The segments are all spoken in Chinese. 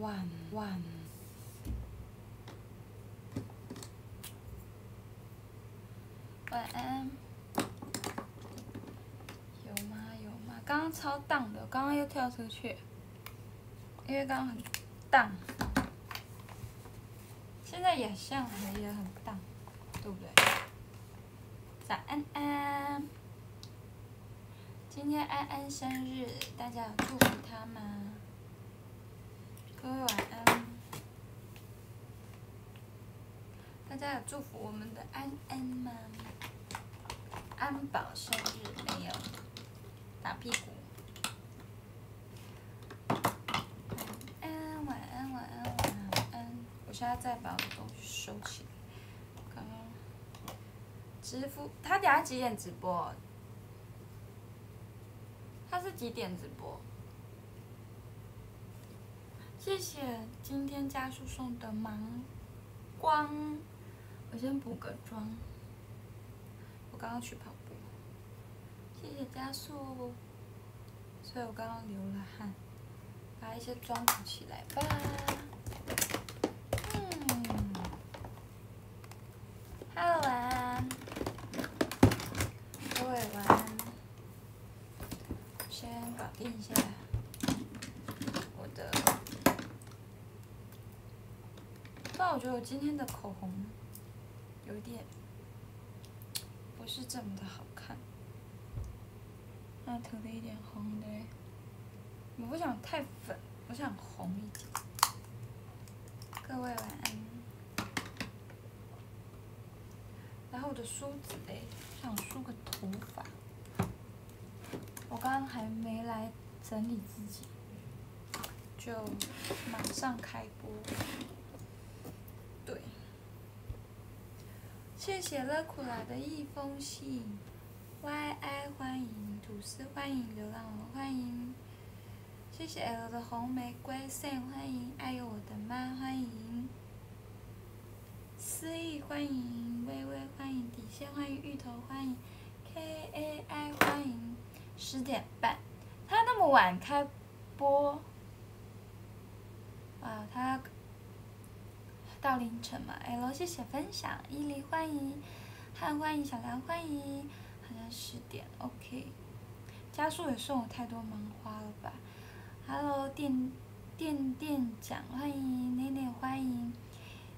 晚晚。晚安。有吗？有吗？刚刚超荡的，刚刚又跳出去，因为刚刚很荡。现在也像，也很荡，对不对？早安安。今天安安生日，大家有祝福他吗？各位晚安。大家有祝福我们的安安吗？安保生日没有？打屁股。晚安，晚安，晚安，晚安。我现在再把我的东西收起来。刚刚支付，他等下几点直播？他是几点直播？谢谢今天加速送的芒光，我先补个妆。我刚刚去跑步，谢谢加速，所以我刚刚流了汗，把一些妆补起来吧。嗯，Hello，晚安，各位晚安。先搞定一下我的，但我觉得我今天的口红有点不是这么的好看，那涂的一点红的，我不想太粉，我想红一点。各位晚安。然后我的梳子嘞，想梳个头发。我刚刚还没来整理自己，就马上开播。对，谢谢乐苦来的一封信，Y I 欢迎吐司欢迎流浪龙欢迎，谢谢 L 的红玫瑰 Sam 欢迎，爱有我的妈欢迎，思意欢迎，微微欢迎，底线欢迎，芋头欢迎，K A I 欢迎。十点半，他那么晚开播，啊，他到凌晨嘛？L 谢谢分享，伊犁欢迎，汉欢迎，小梁欢迎，好像十点，OK。家树也送我太多芒花了吧？Hello，电电电奖欢迎，奶奶欢迎，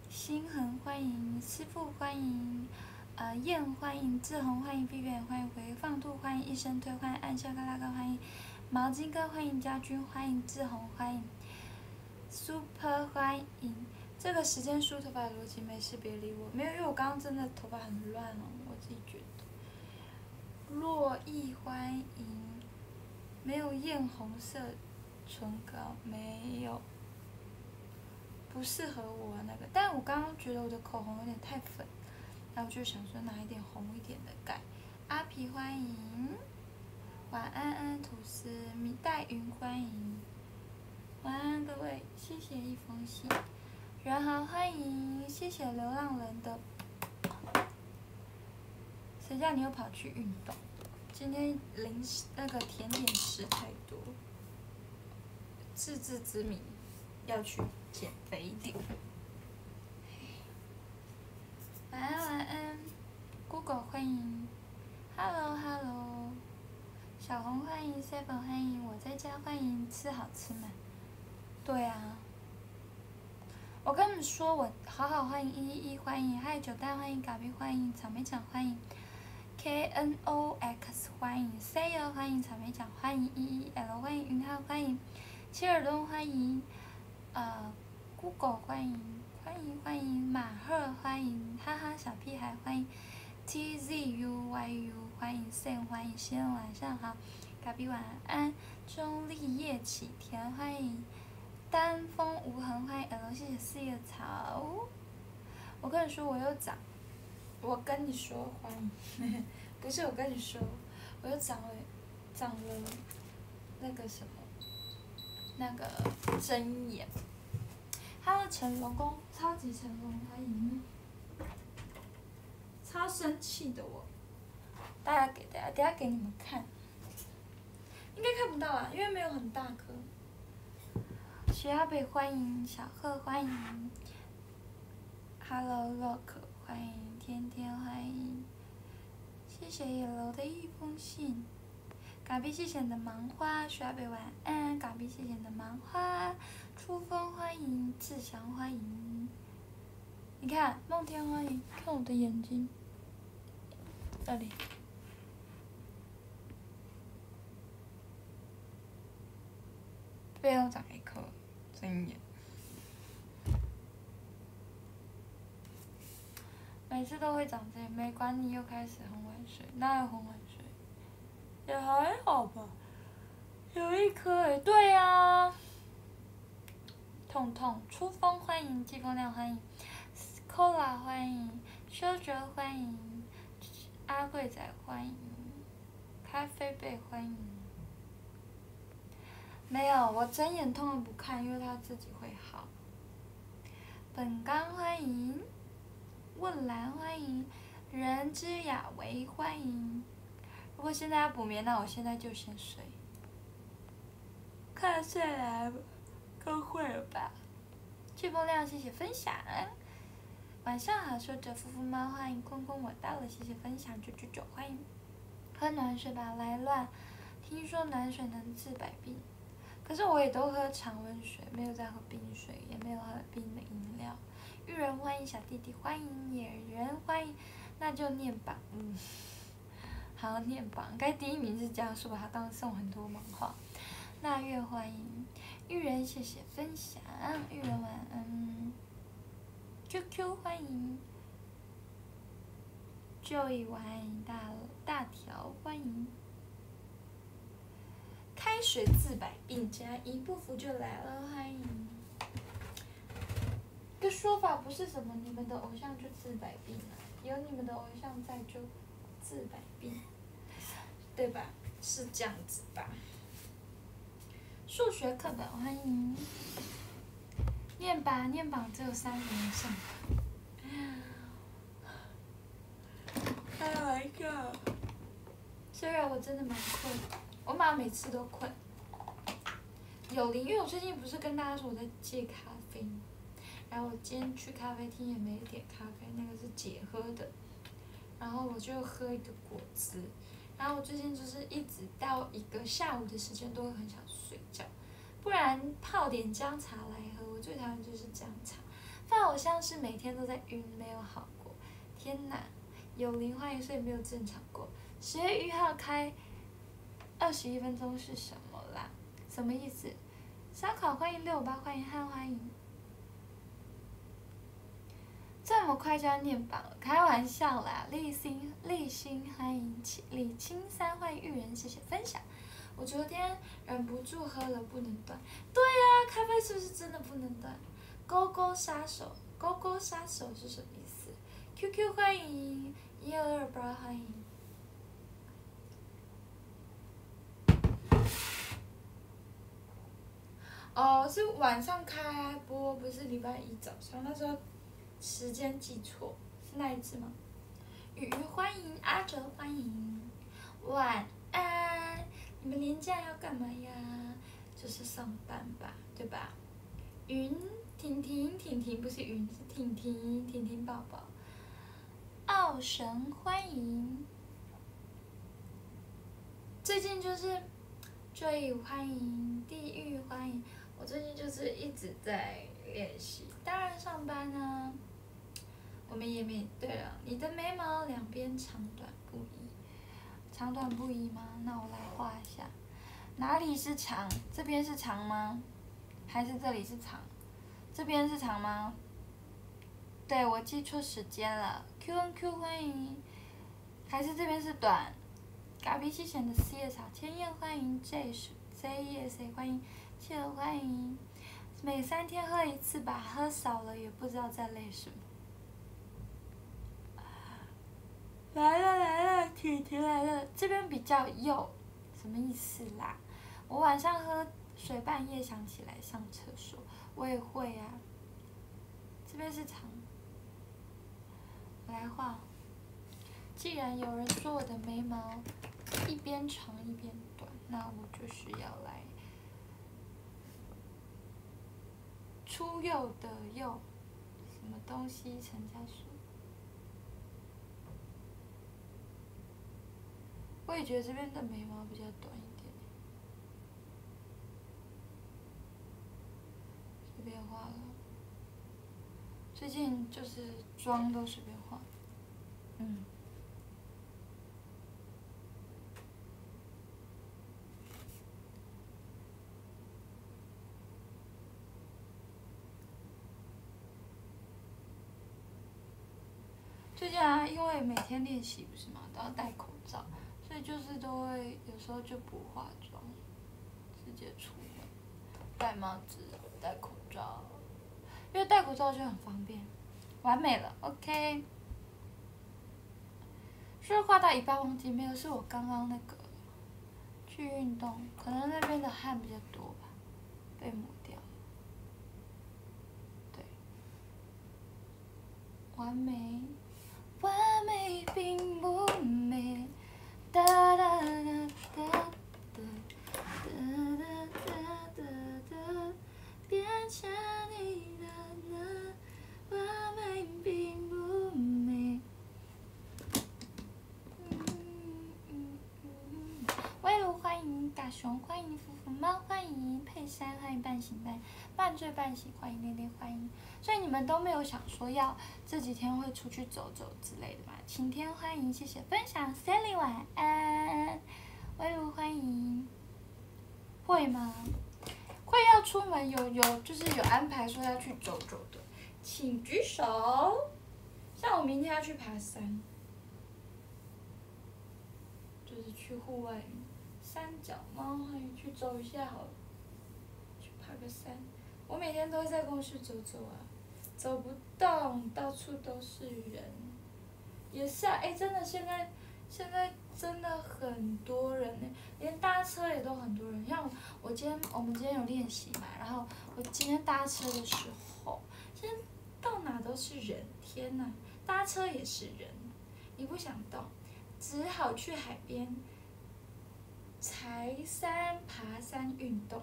心恒欢迎，师傅欢迎。呃，燕欢迎志宏，欢迎，B B 欢迎回放兔，欢迎一生推，欢迎暗笑嘎拉哥，欢迎毛巾哥，欢迎家军，欢迎志宏，欢迎 Super，欢迎这个时间梳头发的逻辑没事，别理我，没有，因为我刚刚真的头发很乱哦，我自己觉得。洛意欢迎，没有艳红色唇膏，没有，不适合我那个，但我刚刚觉得我的口红有点太粉。那我就想说拿一点红一点的盖。阿皮欢迎，晚安安吐司，米黛云欢迎，晚安各位，谢谢一封信。然后欢迎，谢谢流浪人的。谁叫你又跑去运动？今天零食那个甜点吃太多，自知之明，要去减肥一点。晚安晚安，Google 欢迎，Hello Hello，小红欢迎，Seven 欢迎，我在家欢迎，吃好吃吗？对啊，我跟你们说，我好好欢迎一一一欢迎，嗨九蛋欢迎，嘎逼欢迎，草莓酱欢迎，K N O X 欢迎，C 儿欢迎，草莓酱欢迎，一一 L 欢迎，云浩欢迎，切尔东欢迎，呃，Google 欢迎。欢迎欢迎马赫欢迎哈哈小屁孩欢迎 T Z U Y U 欢迎 Sam 欢迎先晚上好，嘎比晚安钟丽叶启田欢迎丹枫无痕欢迎 L 谢谢四叶草，我跟你说我又长，我跟你说欢迎，不是我跟你说，我又长了长了那个什么那个针眼。他的成龙宫超级成龙，欢迎！超生气的我，大家给大家，等下给你们看，应该看不到啊，因为没有很大颗。徐阿北欢迎，小贺欢迎，Hello Rock 欢迎，天天欢迎，谢谢野楼的一封信，嘎比谢谢你的芒花，徐阿北晚安，嘎比谢谢你的芒花，初风欢迎，志祥欢迎，你看梦天欢迎，看我的眼睛，这里。背后长一颗针眼，每次都会长这样，没管你又开始很晚睡，哪有很晚睡？也还好吧，有一颗诶，对呀。痛痛出风欢迎，季风亮欢迎，Cola 欢迎，修哲欢迎，阿贵仔欢迎，咖啡杯欢迎。没有，我睁眼痛了不看，因为它自己会好。本刚欢迎，问兰欢迎，人之雅维欢迎。如果现在要补眠，那我现在就先睡。快睡了，够会了吧？飓风亮，谢谢分享。晚上好，说着夫妇猫欢迎空空我到了，谢谢分享九九九欢迎。喝暖水吧，来乱。听说暖水能治百病。可是我也都喝常温水，没有在喝冰水，也没有喝冰的饮料。玉人欢迎小弟弟，欢迎野人欢迎，那就念榜，嗯，好念榜，该第一名是江树吧？他刚刚送很多漫画。那月欢迎玉人，谢谢分享，玉人晚安。QQ 欢迎，Joy 欢迎大大条欢迎。开水治百病，加一不服就来了，欢迎。这说法不是什么你们的偶像就治百病了，有你们的偶像在就治百病，对吧？是这样子吧？数学课本欢迎，念吧念榜只有三个人上。哎呀，虽然我真的蛮困。我妈每次都困。有灵，因为我最近不是跟大家说我在戒咖啡，然后我今天去咖啡厅也没点咖啡，那个是姐喝的，然后我就喝一个果汁，然后我最近就是一直到一个下午的时间都会很想睡觉，不然泡点姜茶来喝，我最讨厌就是姜茶，饭好像是每天都在晕，没有好过，天哪，有灵欢迎睡没有正常过，十月一号开。二十一分钟是什么啦？什么意思？烧烤欢迎六八欢迎汉欢迎，这么快就要念榜？开玩笑啦！立新立新欢迎李青山欢迎玉人，谢谢分享。我昨天忍不住喝了，不能断。对呀，咖啡是不是真的不能断？勾勾杀手，勾勾杀手是什么意思？QQ 欢迎一二二八欢迎。哦，是晚上开播，不是礼拜一早上。那时候时间记错，是那一次吗？雨雨欢迎阿哲欢迎，晚安。你们年假要干嘛呀？就是上班吧，对吧？云婷婷婷婷不是云是婷婷婷婷宝宝。奥神欢迎。最近就是最欢迎地狱欢迎。最近就是一直在练习，当然上班呢，我们也没对了。你的眉毛两边长短不一，长短不一吗？那我来画一下，哪里是长？这边是长吗？还是这里是长？这边是长吗？对，我记错时间了。Q N Q 欢迎，还是这边是短？嘎比西贤的四叶草千叶欢迎 J 是 J E S 欢迎。谢谢欢迎，每三天喝一次吧，喝少了也不知道在累什么。来了来了，婷婷来了，这边比较幼，什么意思啦？我晚上喝水半夜想起来上厕所，我也会啊。这边是长，我来画。既然有人说我的眉毛一边长一边短，那我就是要来。出右的右，什么东西？陈家树。我也觉得这边的眉毛比较短一点。随便画了。最近就是妆都随便画。嗯。最近啊，因为每天练习不是嘛，都要戴口罩，所以就是都会有时候就不化妆，直接出门，戴帽子，戴口罩，因为戴口罩就很方便，完美了，OK。是画到一半忘记没有？是我刚刚那个去运动，可能那边的汗比较多吧，被抹掉。对，完美。完美并不美，哒哒哒哒哒哒哒哒哒哒，变成你的那完美并不美。威鲁欢迎大熊，欢迎福福猫，欢迎佩珊，欢迎半醒半半醉半醒，欢迎恋恋，欢迎。所以你们都没有想说要这几天会出去走走之类的吗？晴天欢迎，谢谢分享，Sally 晚安，威武欢迎，会吗？会要出门有有就是有安排说要去走走的，请举手。像我明天要去爬山，就是去户外三脚猫，欢迎去走一下好，去爬个山。我每天都会在公司走走啊。走不动，到处都是人，也是啊，哎，真的现在，现在真的很多人呢，连搭车也都很多人。像我今天，我们今天有练习嘛，然后我今天搭车的时候，现在到哪都是人，天呐，搭车也是人，你不想动，只好去海边，柴山爬山运动，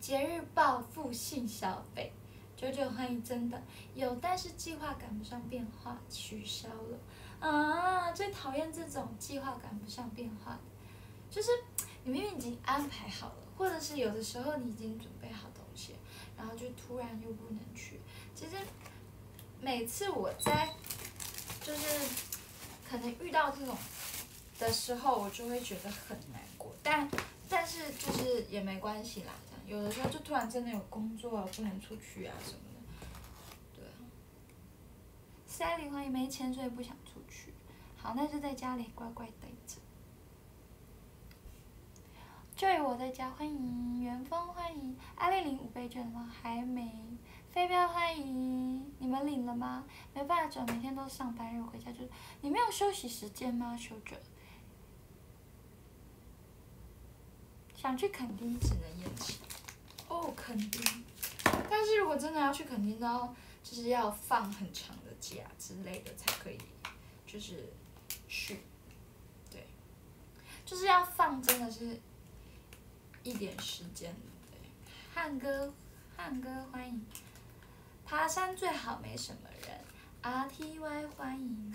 节日报复性消费。九九欢迎，真的有，但是计划赶不上变化，取消了。啊，最讨厌这种计划赶不上变化，就是你明明已经安排好了，或者是有的时候你已经准备好东西，然后就突然又不能去。其实每次我在就是可能遇到这种的时候，我就会觉得很难过，但但是就是也没关系啦。有的时候就突然真的有工作啊，不能出去啊什么的，对啊。Sally 欢迎没钱所以不想出去，好那就在家里乖乖待着。Joy 我在家欢迎元丰欢迎阿丽领五倍券了吗？还没。飞镖欢迎你们领了吗？没办法，整每天都上班日回家就是你没有休息时间吗？休着。想去垦丁只能延期。哦，垦丁。但是如果真的要去垦丁，然后就是要放很长的假之类的才可以，就是去，对，就是要放真的是一点时间对，汉哥，汉哥欢迎，爬山最好没什么人，R T Y 欢迎。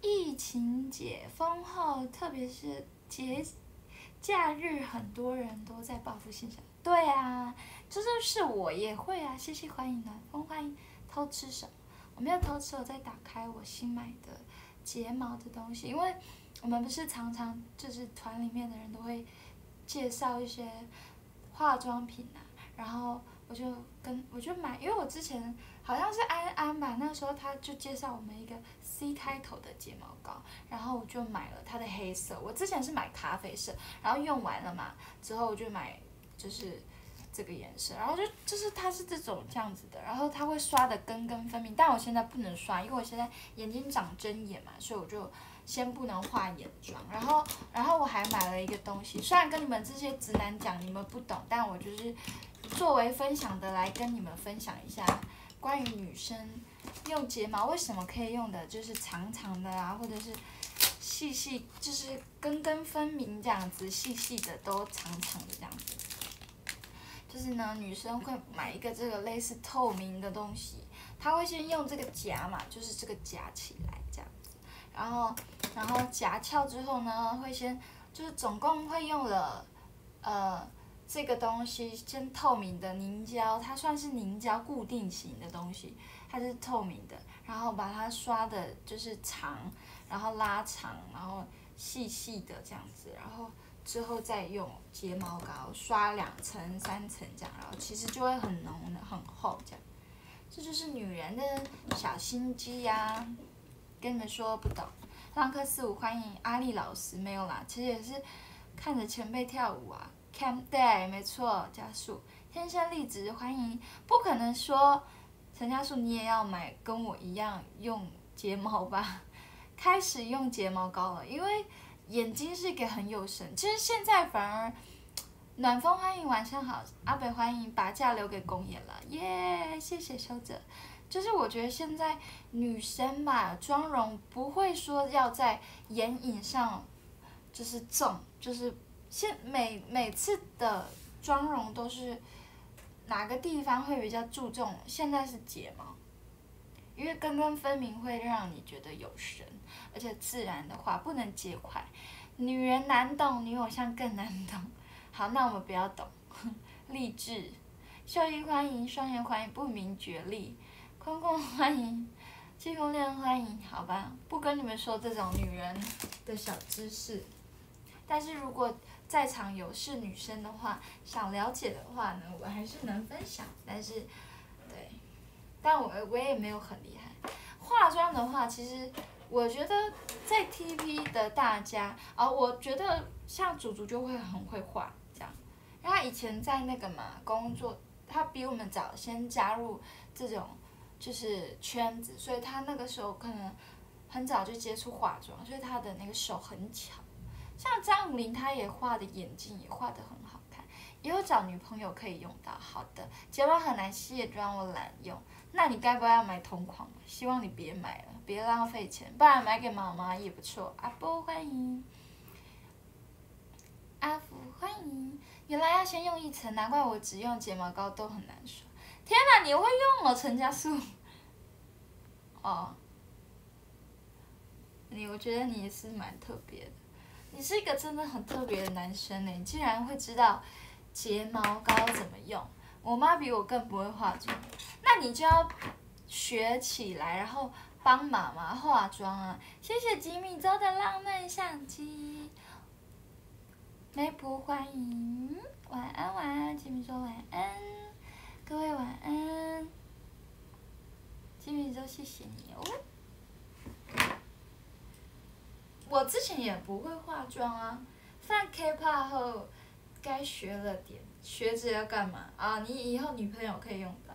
疫情解封后，特别是节。假日很多人都在报复性消费，对啊，就是是我也会啊，谢谢欢迎暖风，欢迎偷吃什么？我没有偷吃，我在打开我新买的睫毛的东西，因为我们不是常常就是团里面的人都会介绍一些化妆品啊，然后我就跟我就买，因为我之前。好像是安安吧，那时候他就介绍我们一个 C 开头的睫毛膏，然后我就买了它的黑色。我之前是买咖啡色，然后用完了嘛，之后我就买就是这个颜色，然后就就是它是这种这样子的，然后它会刷的根根分明。但我现在不能刷，因为我现在眼睛长针眼嘛，所以我就先不能画眼妆。然后 然后我还买了一个东西，虽然跟你们这些直男讲你们不懂，但我就是作为分享的来跟你们分享一下。关于女生用睫毛为什么可以用的，就是长长的啊，或者是细细，就是根根分明这样子，细细的都长长的这样子。就是呢，女生会买一个这个类似透明的东西，她会先用这个夹嘛，就是这个夹起来这样子，然后然后夹翘之后呢，会先就是总共会用了呃这个东西先透明的凝胶，它算是凝胶固定型的东西，它是透明的，然后把它刷的就是长，然后拉长，然后细细的这样子，然后。之后再用睫毛膏刷两层、三层这样，然后其实就会很浓的、很厚这样。这就是女人的小心机呀！跟你们说不懂。浪客四五欢迎阿丽老师，没有啦，其实也是看着前辈跳舞啊。Cam Day 没错，加速天生丽质欢迎。不可能说陈家树你也要买跟我一样用睫毛吧？开始用睫毛膏了，因为。眼睛是给很有神，其实现在反而暖风欢迎晚上好，阿北欢迎把假留给公演了，耶，谢谢修者。就是我觉得现在女生吧，妆容不会说要在眼影上就是重，就是现每每次的妆容都是哪个地方会比较注重？现在是睫毛，因为根根分明会让你觉得有神。而且自然的话不能结块，女人难懂，女偶像更难懂。好，那我们不要懂。励志，秀英欢迎，双眼欢迎，不明觉厉，空空欢迎，季风恋欢迎。好吧，不跟你们说这种女人的小知识。但是如果在场有是女生的话，想了解的话呢，我还是能分享。但是，对，但我我也没有很厉害。化妆的话，其实。我觉得在 TV 的大家，哦，我觉得像祖祖就会很会画这样，因为他以前在那个嘛工作，他比我们早先加入这种就是圈子，所以他那个时候可能很早就接触化妆，所以他的那个手很巧。像张武林，他也画的眼睛也画的很好看，也有找女朋友可以用到。好的，睫毛很难卸妆，我懒用。那你该不会要买同款？希望你别买了。别浪费钱，不然买给妈妈也不错。阿波欢迎，阿福欢迎。原来要先用一层，难怪我只用睫毛膏都很难刷。天哪，你会用哦，陈家树。哦，你我觉得你是蛮特别的，你是一个真的很特别的男生呢，你竟然会知道睫毛膏怎么用。我妈比我更不会化妆，那你就要学起来，然后。帮妈妈化妆啊！谢谢吉米周的浪漫相机。梅普欢迎，晚安晚安，吉米说晚安，各位晚安。吉米周谢谢你哦。我之前也不会化妆啊，上 K-pop 后该学了点，学着要干嘛啊？你以后女朋友可以用到，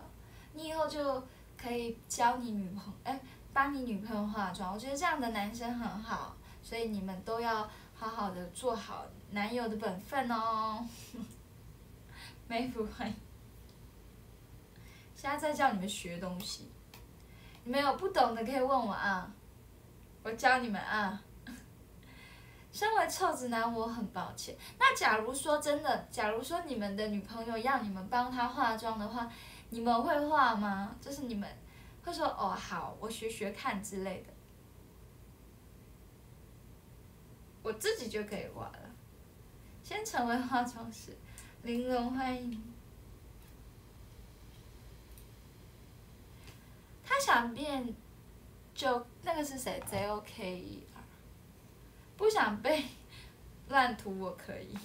你以后就可以教你女朋哎。帮你女朋友化妆，我觉得这样的男生很好，所以你们都要好好的做好男友的本分哦。没不会现在在教你们学东西，你们有不懂的可以问我啊，我教你们啊。身为臭直男，我很抱歉。那假如说真的，假如说你们的女朋友要你们帮她化妆的话，你们会化吗？就是你们。会说哦好，我学学看之类的，我自己就可以画了。先成为化妆师，玲珑欢迎。他想变，就那个是谁？J O K。不想被 乱涂，我可以。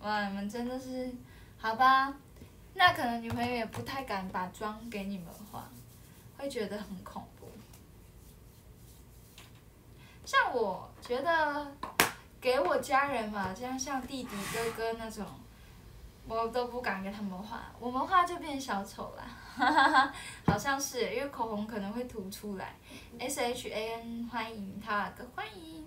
哇，你们真的是，好吧。那可能女朋友也不太敢把妆给你们化，会觉得很恐怖。像我觉得给我家人嘛，这样像弟弟哥哥那种，我都不敢给他们画。我们画就变小丑了，哈哈哈好像是，因为口红可能会涂出来。S H A N 欢迎他哥欢迎。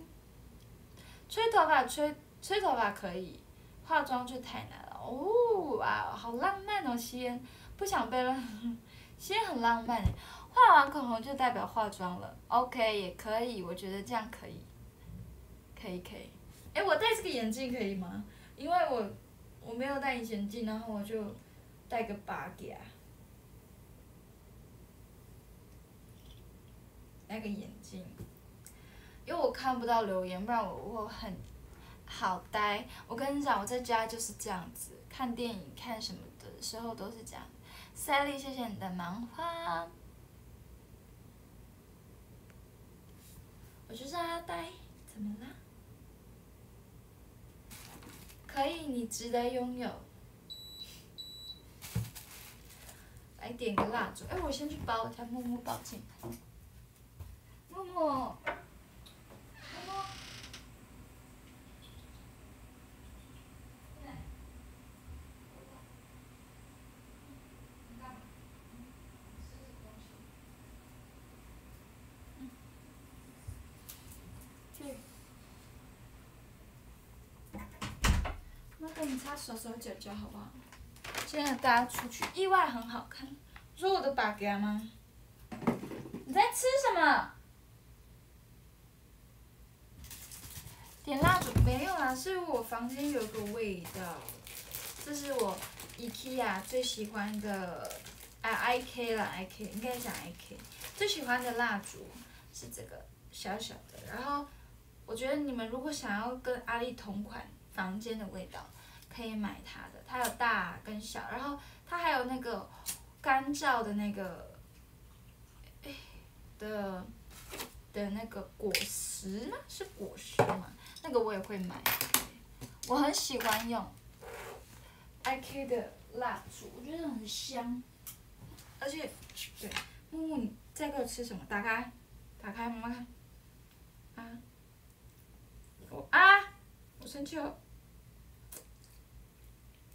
吹头发吹吹头发可以，化妆就太难了。哦哇，好浪漫哦！西不想被了，西很浪漫画完口红就代表化妆了，OK 也可以，我觉得这样可以，可以可以。哎，我戴这个眼镜可以吗？因为我我没有戴隐形镜，然后我就戴个把架，戴个眼镜，因为我看不到留言，不然我我很好呆。我跟你讲，我在家就是这样子，看电影看什么的时候都是这样。Sally，谢谢你的芒花。我就是阿呆，怎么啦？可以，你值得拥有。来点个蜡烛，哎，我先去包一下木木抱进来。那给你擦手手脚脚好不好？现在大家出去，意外很好看。说我的把杆吗？你在吃什么？点蜡烛没有啦，是我房间有个味道。这是我 IKEA 最喜欢的，啊 IK 啦 IK，应该讲 IK 最喜欢的蜡烛是这个小小的。然后我觉得你们如果想要跟阿丽同款房间的味道，可以买它的，它有大跟小，然后它还有那个干燥的那个，的的那个果实吗？是果实吗？那个我也会买，我很喜欢用 IK 的蜡烛，我觉得很香，而且对木木，你在这吃什么？打开，打开，妈妈看，啊，我啊，我生气了，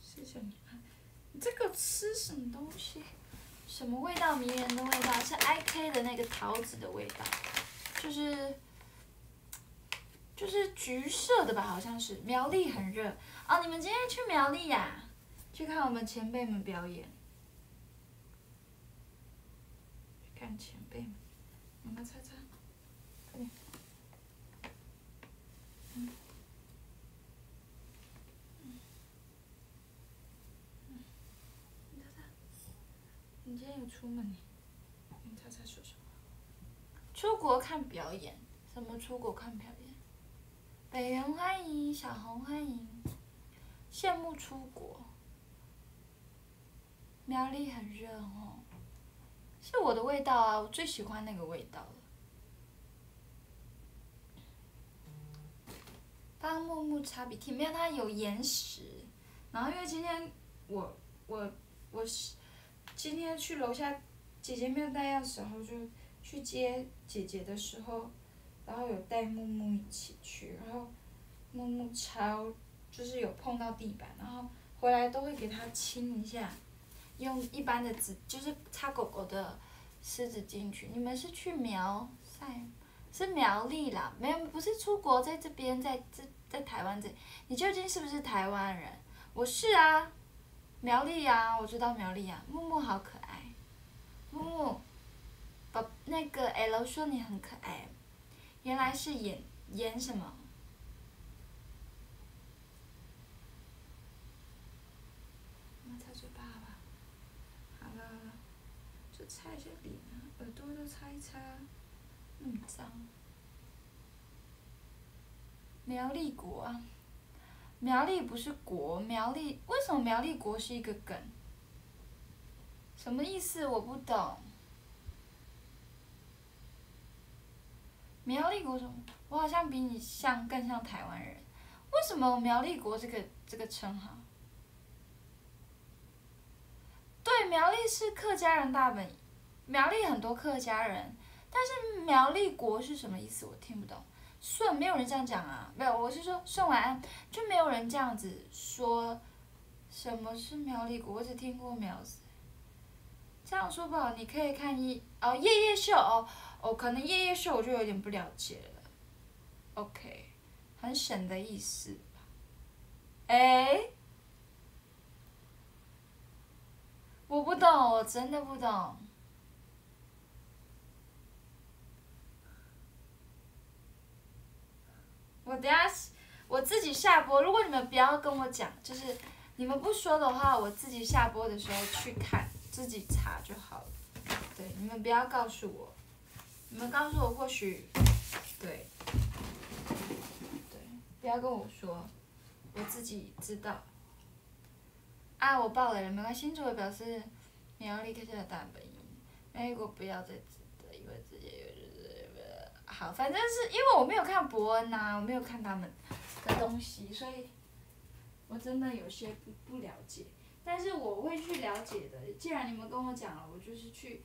谢谢你，你这个吃什么东西？什么味道？迷人的味道，是 IK 的那个桃子的味道，就是。就是橘色的吧，好像是。苗栗很热哦，你们今天去苗栗呀？去看我们前辈们表演。去看前辈们，你们猜猜，快点。嗯。嗯。嗯。你猜猜。你今天有出门？你猜猜说什么。出国看表演？什么出国看表演？北园欢迎，小红欢迎，羡慕出国。苗栗很热哦，是我的味道啊，我最喜欢那个味道了。帮木木擦鼻涕，没有它有延时。然后因为今天我我我是今天去楼下，姐姐没有带钥匙，然后就去接姐姐的时候。然后有带木木一起去，然后木木超就是有碰到地板，然后回来都会给它清一下，用一般的纸就是擦狗狗的湿纸巾去。你们是去苗赛？是苗栗啦，没有不是出国，在这边在这在台湾这。你究竟是不是台湾人？我是啊，苗栗啊，我知道苗栗啊。木木好可爱，木木，宝那个 L 说你很可爱。原来是演演什么？擦嘴巴吧，好了好了，就擦一下脸啊，耳朵都擦一擦，那么脏。苗栗国啊，苗栗不是国，苗栗为什么苗栗国是一个梗？什么意思？我不懂。苗栗国什么？我好像比你像，更像台湾人。为什么苗栗国这个这个称号？对，苗栗是客家人大本，苗栗很多客家人，但是苗栗国是什么意思？我听不懂。顺，没有人这样讲啊，没有，我是说顺晚安，就没有人这样子说。什么是苗栗国？我只听过苗子。这样说不好，你可以看一哦夜夜秀哦。哦，可能夜夜秀我就有点不了解了。OK，很省的意思。哎，我不懂，我真的不懂。我等下，我自己下播，如果你们不要跟我讲，就是你们不说的话，我自己下播的时候去看，自己查就好了。对，你们不要告诉我，你们告诉我或许，对，对，不要跟我说，我自己知道。啊，我爆了人，没关系，作为表示你要立刻下大本营，美国不要再值得，因为直接有好，反正是因为我没有看伯恩呐，我没有看他们。的东西，所以我真的有些不不了解，但是我会去了解的。既然你们跟我讲了，我就是去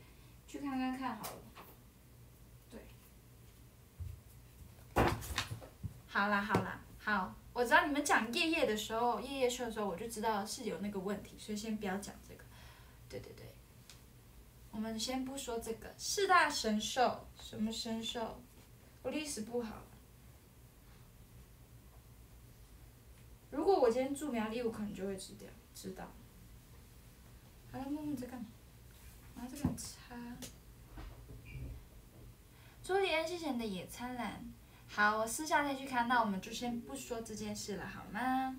去看看看好了。对，好啦好啦好，我知道你们讲夜夜的时候，夜夜秀的时候，我就知道是有那个问题，所以先不要讲这个。对对对，我们先不说这个四大神兽，什么神兽？我历史不好。如果我今天住苗栗，我可能就会知道，知道。好了，木木在干嘛？啊，这个擦。朱莉安，谢谢你的野餐篮。好，我私下再去看，那我们就先不说这件事了，好吗？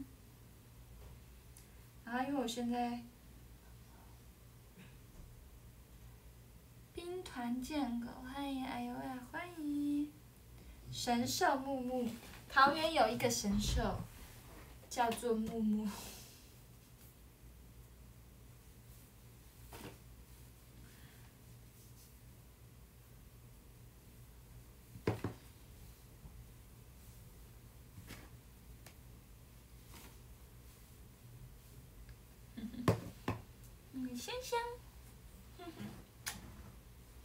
啊，因为我现在。兵团建狗，欢迎哎呦喂，欢迎。神兽木木，桃园有一个神兽。叫做木木。嗯，香香。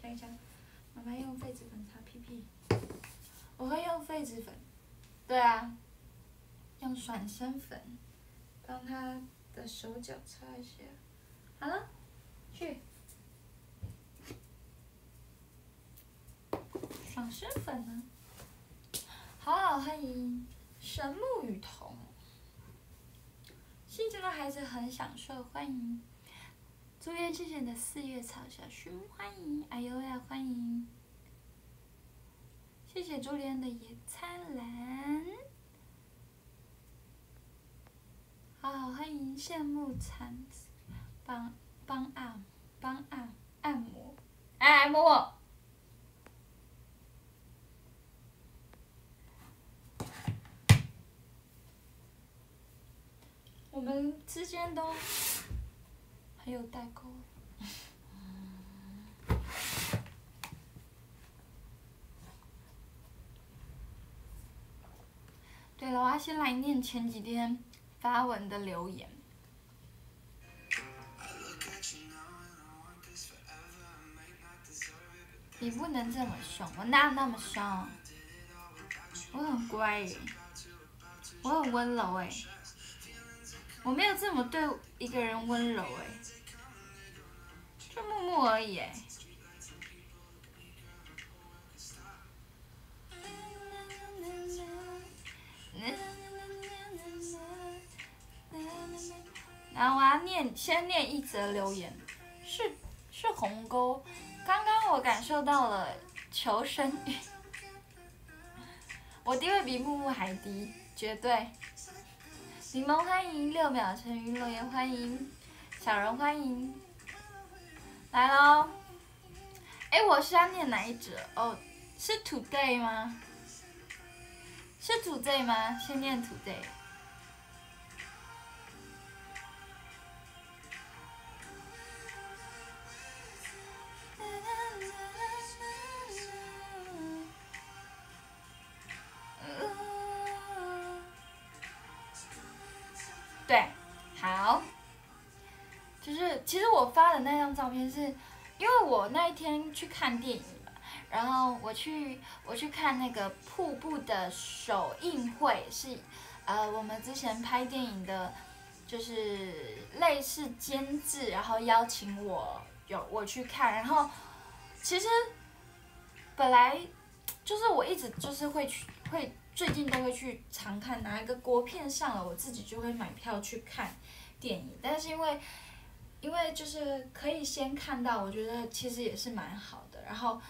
香香，妈妈用痱子粉擦屁屁。我会用痱子粉，对啊。用爽身粉帮他的手脚擦一下，好了，去。爽身粉呢？好，欢迎神木雨桐。新疆的孩子很享受，欢迎。祝愿谢谢你的四叶草小薰，欢迎。哎呦呀，欢迎。谢谢朱莲的野餐篮。好，欢迎羡慕残子，帮帮按帮按按摩，哎，摸摸。我们之间都还有代沟。对了，我要先来念前几天。发文的留言，你不能这么凶，我哪有那么凶？我很乖我很温柔哎，我没有这么对一个人温柔哎，就木木而已哎。然后我要念，先念一则留言，是是鸿沟。刚刚我感受到了求生欲，我地位比木木还低，绝对。柠檬欢迎六秒成鱼留言欢迎，小人欢迎，来喽。哎，我是要念哪一只？哦，是 today 吗？是 today 吗？先念 today。那张照片是，因为我那一天去看电影嘛，然后我去我去看那个瀑布的首映会，是呃我们之前拍电影的，就是类似监制，然后邀请我有我去看，然后其实本来就是我一直就是会去会。最近都会去常看哪一个国片上了，我自己就会买票去看电影。但是因为，因为就是可以先看到，我觉得其实也是蛮好的。然后，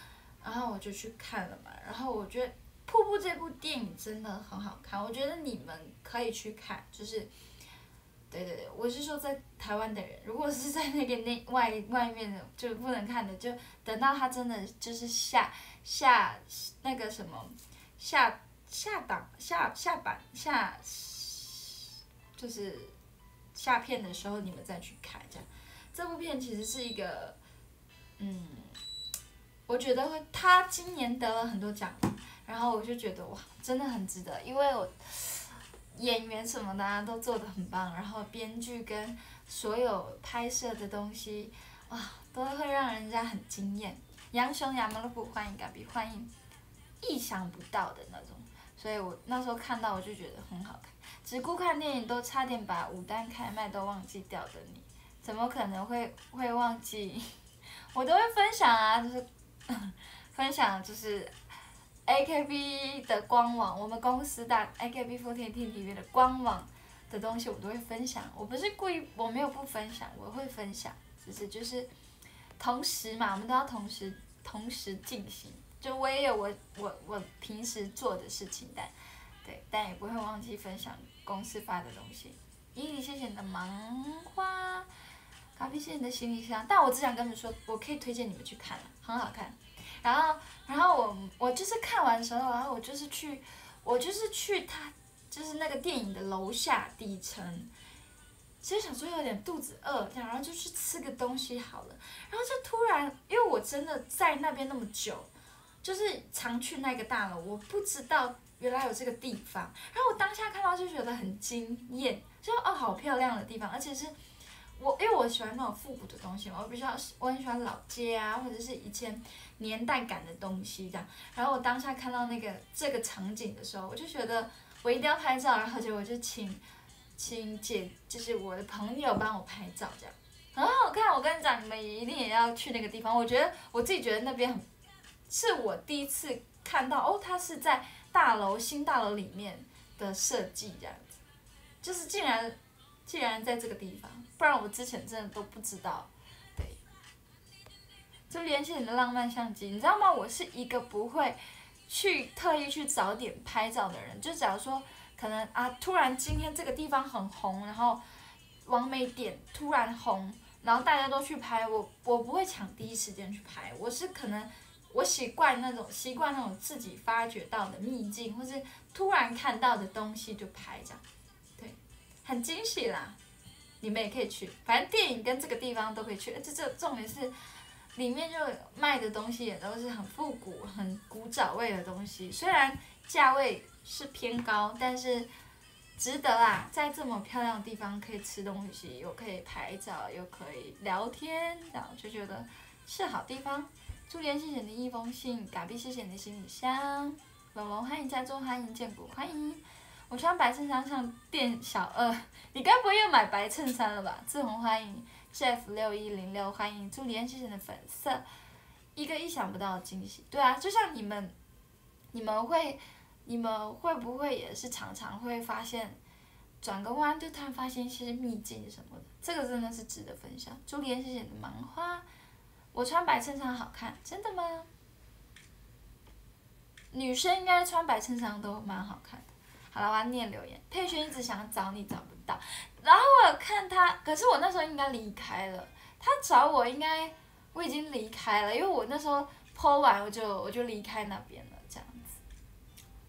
然后我就去看了嘛。然后我觉得瀑布这部电影真的很好看，我觉得你们可以去看，就是，对对对，我是说在台湾的人，如果是在那个内外外面的就不能看的，就等到他真的就是下下那个什么下下档下下版下，就是下片的时候你们再去看这样。这部片其实是一个，嗯，我觉得他今年得了很多奖。然后我就觉得哇，真的很值得，因为我演员什么的啊都做的很棒，然后编剧跟所有拍摄的东西，哇，都会让人家很惊艳。杨雄、亚马勒普欢迎嘎比，欢迎意想不到的那种，所以我那时候看到我就觉得很好看。只顾看电影都差点把武丹开麦都忘记掉的你，怎么可能会会忘记？我都会分享啊，就是 分享就是。A K B 的官网，我们公司的 A K B Fourteen T V 的官网的东西，我都会分享。我不是故意，我没有不分享，我会分享，只是就是同时嘛，我们都要同时同时进行。就我也有我我我平时做的事情，但对，但也不会忘记分享公司发的东西。伊丽，谢谢你的芒花，咖啡，谢谢你的行李箱。但我只想跟你们说，我可以推荐你们去看，很好看。然后，然后我我就是看完时候，然后我就是去，我就是去他就是那个电影的楼下底层，其实想说有点肚子饿，这样，然后就去吃个东西好了。然后就突然，因为我真的在那边那么久，就是常去那个大楼，我不知道原来有这个地方。然后我当下看到就觉得很惊艳，就哦好漂亮的地方，而且是。我因为我喜欢那种复古的东西嘛，我比较我很喜欢老街啊，或者是以前年代感的东西这样。然后我当下看到那个这个场景的时候，我就觉得我一定要拍照，然后就我就请请姐，就是我的朋友帮我拍照这样，很好看。我跟你讲，你们一定也要去那个地方。我觉得我自己觉得那边很，是我第一次看到哦，它是在大楼新大楼里面的设计这样子，就是竟然竟然在这个地方。不然我之前真的都不知道，对，就联系你的浪漫相机，你知道吗？我是一个不会去特意去找点拍照的人。就假如说可能啊，突然今天这个地方很红，然后完美点突然红，然后大家都去拍，我我不会抢第一时间去拍。我是可能我习惯那种习惯那种自己发掘到的秘境，或是突然看到的东西就拍这样，对，很惊喜啦。你们也可以去，反正电影跟这个地方都可以去。这这重点是，里面就卖的东西也都是很复古、很古早味的东西。虽然价位是偏高，但是值得啊！在这么漂亮的地方可以吃东西，又可以拍照，又可以聊天，然后就觉得是好地方。朱莲，谢谢你的一封信；嘎比，谢谢你的行李箱；龙龙，欢迎加州，欢迎建国，欢迎。我穿白衬衫像店小二，你该不会又买白衬衫了吧？志宏欢迎 Jeff 六一零六，欢迎朱丽安先生的粉色，一个意想不到的惊喜。对啊，就像你们，你们会，你们会不会也是常常会发现，转个弯就突然发现一些秘境什么的？这个真的是值得分享。朱丽安先生的芒花，我穿白衬衫好看，真的吗？女生应该穿白衬衫都蛮好看的。好了，我要念留言。佩轩一直想找你，找不到。然后我看他，可是我那时候应该离开了。他找我，应该我已经离开了，因为我那时候剖完我就我就离开那边了，这样子。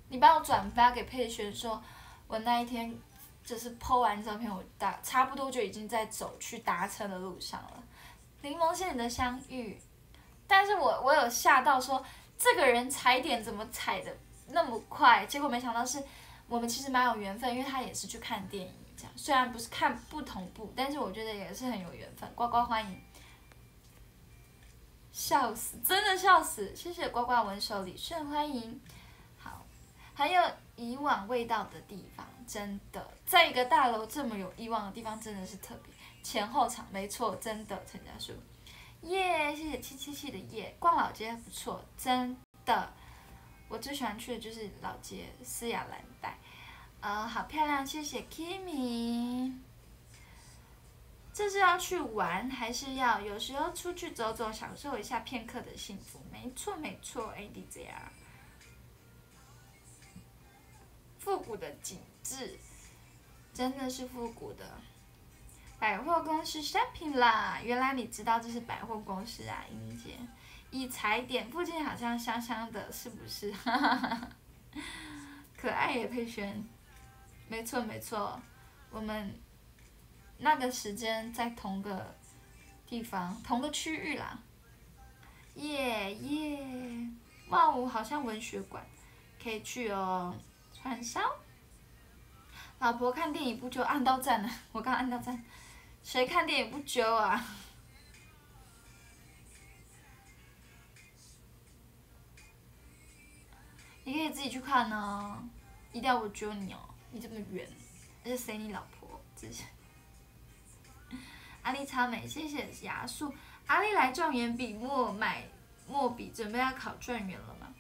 你帮我转发给佩轩，说我那一天就是剖完照片，我大差不多就已经在走去达成的路上了。柠檬是你的相遇，但是我我有吓到，说这个人踩点怎么踩的那么快？结果没想到是。我们其实蛮有缘分，因为他也是去看电影，这样虽然不是看不同部，但是我觉得也是很有缘分。呱呱欢迎，笑死，真的笑死！谢谢呱呱文手李顺欢迎，好，还有以往味道的地方，真的在一个大楼这么有以往的地方，真的是特别。前后场没错，真的陈家树，耶，谢谢七七七的耶，逛老街不错，真的。我最喜欢去的就是老街斯雅兰黛，呃，好漂亮，谢谢 Kimi。这是要去玩，还是要有时候出去走走，享受一下片刻的幸福？没错没错，ADZR。复古的景致，真的是复古的。百货公司 shopping 啦，原来你知道这是百货公司啊，英姐。一踩点附近好像香香的，是不是？可爱也佩轩，没错没错，我们那个时间在同个地方，同个区域啦。耶耶，哇哦，好像文学馆，可以去哦。串烧，老婆看电影不就，按到赞了，我刚按到赞，谁看电影不揪啊？你可以自己去看呢，一定要我救你哦，你这么远，而且谁你老婆？之前，阿丽超美，谢谢牙树。阿丽来状元笔墨买墨笔，准备要考状元了吗？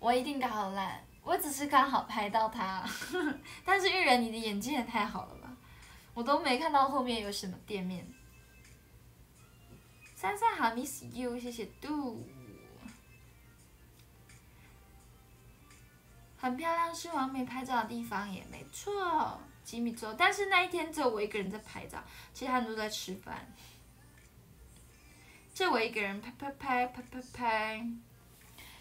我一定考烂，我只是刚好拍到他。但是玉人，你的眼睛也太好了吧，我都没看到后面有什么店面。三三好，miss you，谢谢 do。很漂亮，是完美拍照的地方也没错，几米多。但是那一天只有我一个人在拍照，其他人都在吃饭。就我一个人拍拍拍拍拍拍。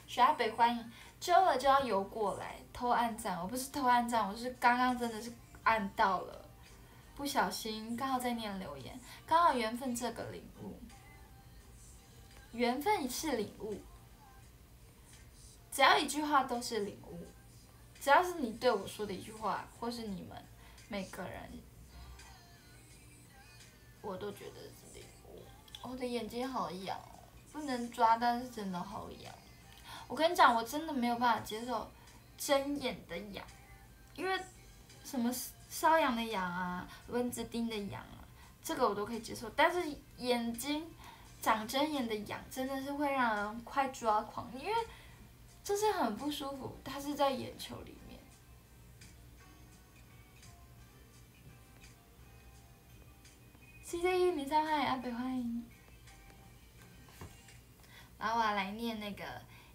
徐阿北欢迎，揪了就要游过来偷按赞，我不是偷按赞，我是刚刚真的是按到了，不小心刚好在念留言，刚好缘分这个领悟，缘分是领悟，只要一句话都是领悟。只要是你对我说的一句话，或是你们每个人，我都觉得是礼物。我的眼睛好痒，不能抓，但是真的好痒。我跟你讲，我真的没有办法接受针眼的痒，因为什么瘙痒的痒啊，蚊子叮的痒啊，这个我都可以接受。但是眼睛长针眼的痒，真的是会让人快抓狂，因为。就是很不舒服，它是在眼球里面。C C 一零三欢迎阿北欢迎，然后我来念那个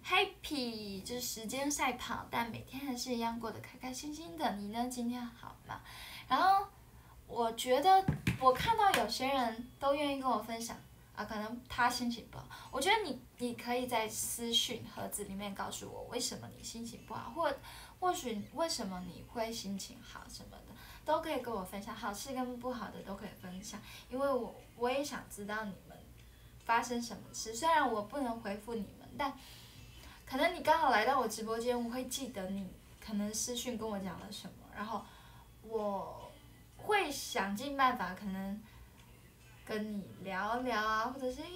Happy，就是时间赛跑，但每天还是一样过得开开心心的。你呢？今天好吗？然后我觉得我看到有些人都愿意跟我分享。啊，可能他心情不好，我觉得你你可以在私讯盒子里面告诉我为什么你心情不好，或或许为什么你会心情好什么的，都可以跟我分享，好事跟不好的都可以分享，因为我我也想知道你们发生什么事，虽然我不能回复你们，但可能你刚好来到我直播间，我会记得你可能私讯跟我讲了什么，然后我会想尽办法可能。跟你聊聊啊，或者是诶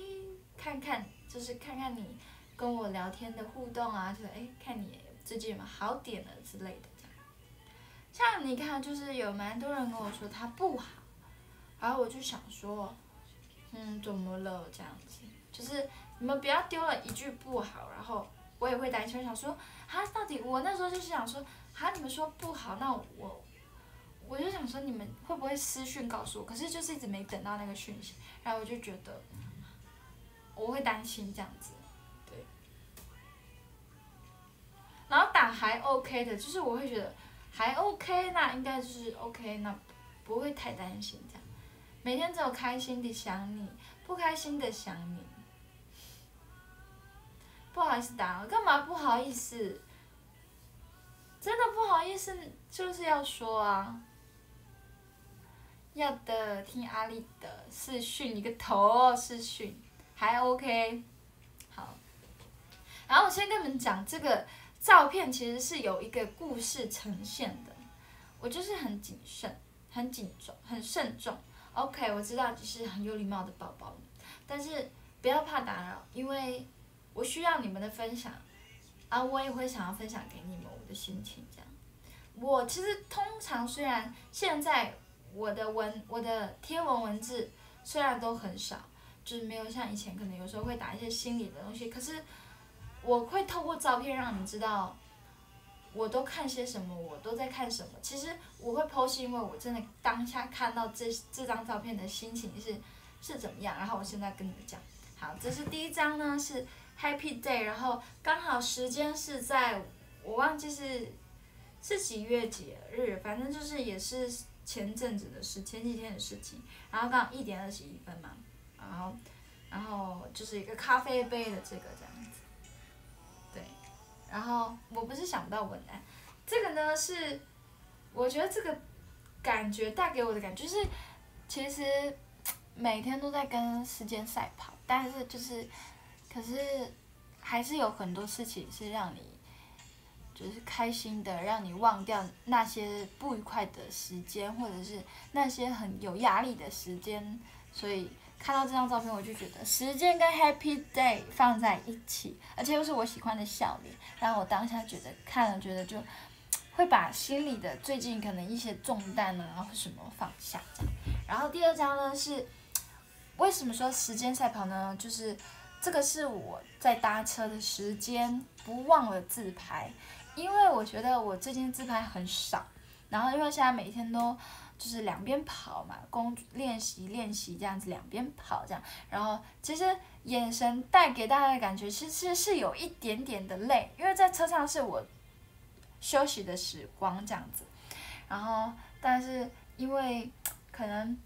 看看，就是看看你跟我聊天的互动啊，就是诶看你最近有没有好点了之类的这样。像你看，就是有蛮多人跟我说他不好，然后我就想说，嗯，怎么了这样子？就是你们不要丢了一句不好，然后我也会担心，想说，啊，到底我那时候就是想说，啊，你们说不好，那我。我就想说你们会不会私讯告诉我，可是就是一直没等到那个讯息，然后我就觉得我会担心这样子，对。然后打还 OK 的，就是我会觉得还 OK，那应该就是 OK，那不会太担心这样。每天只有开心的想你，不开心的想你。不好意思打了，干嘛不好意思？真的不好意思，就是要说啊。要的，听阿丽的视讯，你个头哦！视讯还 OK，好。然后我先跟你们讲，这个照片其实是有一个故事呈现的。我就是很谨慎、很谨重、很慎重。OK，我知道你是很有礼貌的宝宝，但是不要怕打扰，因为我需要你们的分享，啊，我也会想要分享给你们我的心情这样。我其实通常虽然现在。我的文，我的贴文文字虽然都很少，就是没有像以前可能有时候会打一些心理的东西，可是我会透过照片让你知道，我都看些什么，我都在看什么。其实我会剖析，因为我真的当下看到这这张照片的心情是是怎么样。然后我现在跟你们讲，好，这是第一张呢，是 Happy Day，然后刚好时间是在我忘记是是几月几日，反正就是也是前阵子的事，前几天的事情。然后刚好一点二十一分嘛，然后然后就是一个咖啡杯的这个这样子，对。然后我不是想不到文案，这个呢是，我觉得这个感觉带给我的感觉就是，其实每天都在跟时间赛跑，但是就是，可是还是有很多事情是让你。就是开心的，让你忘掉那些不愉快的时间，或者是那些很有压力的时间。所以看到这张照片，我就觉得时间跟 Happy Day 放在一起，而且又是我喜欢的笑脸，然后我当下觉得看了，觉得就会把心里的最近可能一些重担啊或什么放下。然后第二张呢是为什么说时间赛跑呢？就是这个是我在搭车的时间，不忘了自拍。因为我觉得我最近自拍很少，然后因为现在每天都就是两边跑嘛，工练习练习这样子两边跑这样，然后其实眼神带给大家的感觉其实是有一点点的累，因为在车上是我休息的时光这样子，然后但是因为可能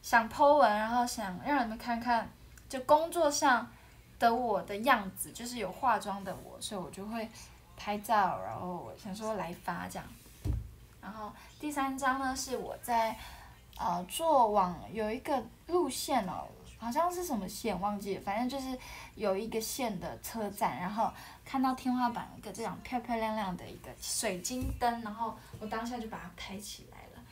想 Po 文，然后想让你们看看就工作上的我的样子，就是有化妆的我，所以我就会。拍照，然后我想说来发这样，然后第三张呢是我在，呃，坐往有一个路线哦，好像是什么线忘记了，反正就是有一个线的车站，然后看到天花板一个这样漂漂亮亮的一个水晶灯，然后我当下就把它拍起来了。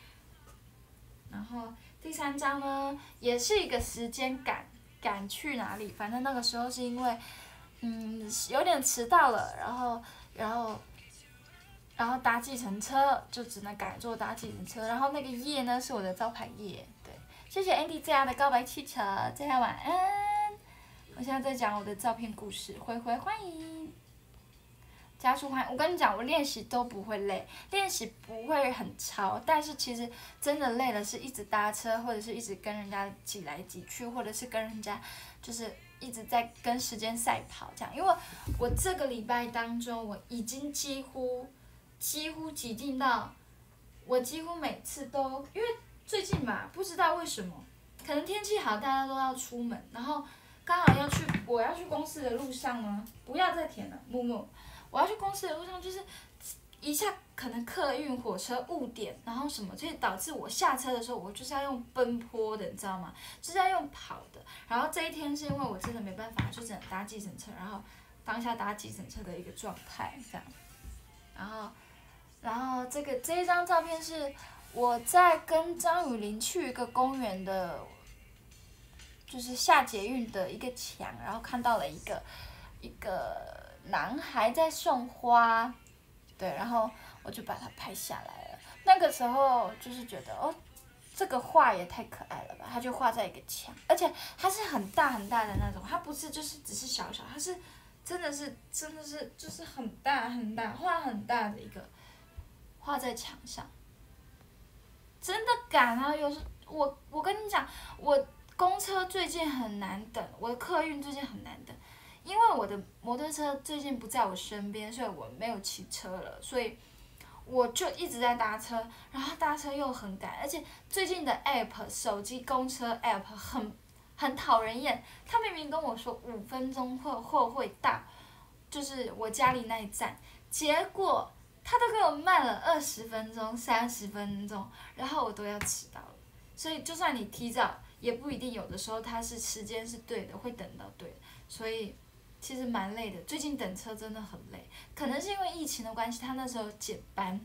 然后第三张呢，也是一个时间赶赶去哪里，反正那个时候是因为，嗯，有点迟到了，然后。然后，然后搭计程车就只能改坐搭计程车。然后那个夜呢是我的招牌夜，对，谢谢 Andy 这样的告白汽车，这样晚安。我现在在讲我的照片故事，灰灰欢迎，加速欢。我跟你讲，我练习都不会累，练习不会很超，但是其实真的累了，是一直搭车或者是一直跟人家挤来挤去，或者是跟人家就是。一直在跟时间赛跑，这样，因为我这个礼拜当中，我已经几乎几乎挤进到，我几乎每次都，因为最近吧，不知道为什么，可能天气好，大家都要出门，然后刚好要去，我要去公司的路上呢，不要再填了，木木，我要去公司的路上就是。一下可能客运火车误点，然后什么，所以导致我下车的时候，我就是要用奔波的，你知道吗？就是要用跑的。然后这一天是因为我真的没办法，就只能搭计程车，然后当下搭计程车的一个状态这样。然后，然后这个这一张照片是我在跟张雨林去一个公园的，就是下捷运的一个墙，然后看到了一个一个男孩在送花。对，然后我就把它拍下来了。那个时候就是觉得，哦，这个画也太可爱了吧！它就画在一个墙，而且它是很大很大的那种，它不是就是只是小小，它是真的是真的是就是很大很大，画很大的一个画在墙上。真的敢啊！有时我我跟你讲，我公车最近很难等，我的客运最近很难等。因为我的摩托车最近不在我身边，所以我没有骑车了，所以我就一直在搭车，然后搭车又很赶，而且最近的 app 手机公车 app 很很讨人厌，他明明跟我说五分钟或或会到，就是我家里那一站，结果他都给我慢了二十分钟、三十分钟，然后我都要迟到了，所以就算你提早，也不一定有的时候他是时间是对的，会等到对的，所以。其实蛮累的，最近等车真的很累，可能是因为疫情的关系，他那时候减班，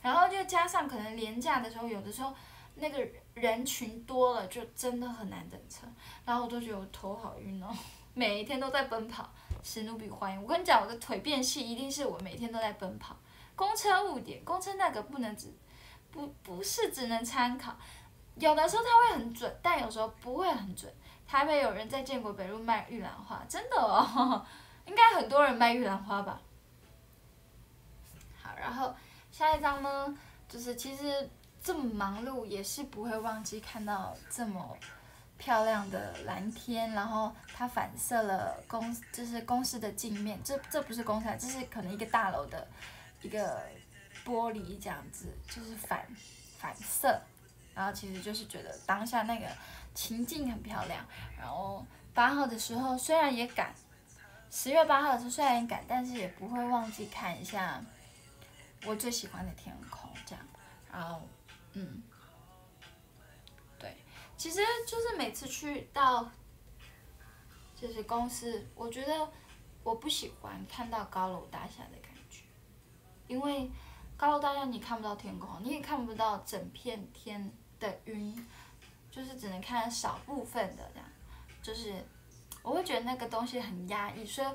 然后就加上可能廉价的时候，有的时候那个人群多了，就真的很难等车，然后我都觉得我头好晕哦，每一天都在奔跑，史努比欢迎，我跟你讲，我的腿变细，一定是我每天都在奔跑，公车误点，公车那个不能只，不不是只能参考，有的时候它会很准，但有时候不会很准。台北有人在建国北路卖玉兰花，真的哦，应该很多人卖玉兰花吧。好，然后下一张呢，就是其实这么忙碌也是不会忘记看到这么漂亮的蓝天，然后它反射了公，就是公司的镜面，这这不是公司，这是可能一个大楼的一个玻璃这样子，就是反反射，然后其实就是觉得当下那个情境很漂亮。然后八号的时候虽然也赶，十月八号的时候虽然也赶，但是也不会忘记看一下我最喜欢的天空这样。然后，嗯，对，其实就是每次去到就是公司，我觉得我不喜欢看到高楼大厦的感觉，因为高楼大厦你看不到天空，你也看不到整片天的云，就是只能看少部分的这样，就是我会觉得那个东西很压抑，所以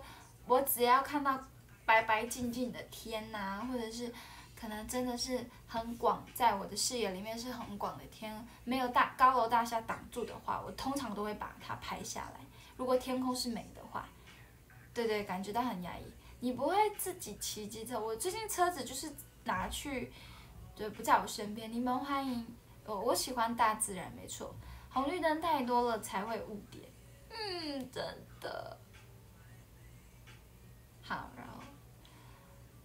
我只要看到白白净净的天呐，或者是。可能真的是很广，在我的视野里面是很广的天，没有大高楼大厦挡住的话，我通常都会把它拍下来。如果天空是美的话，对对，感觉到很压抑。你不会自己骑机车，我最近车子就是拿去，对，不在我身边。你们欢迎，我我喜欢大自然，没错。红绿灯太多了才会误点，嗯，真的。好，然后。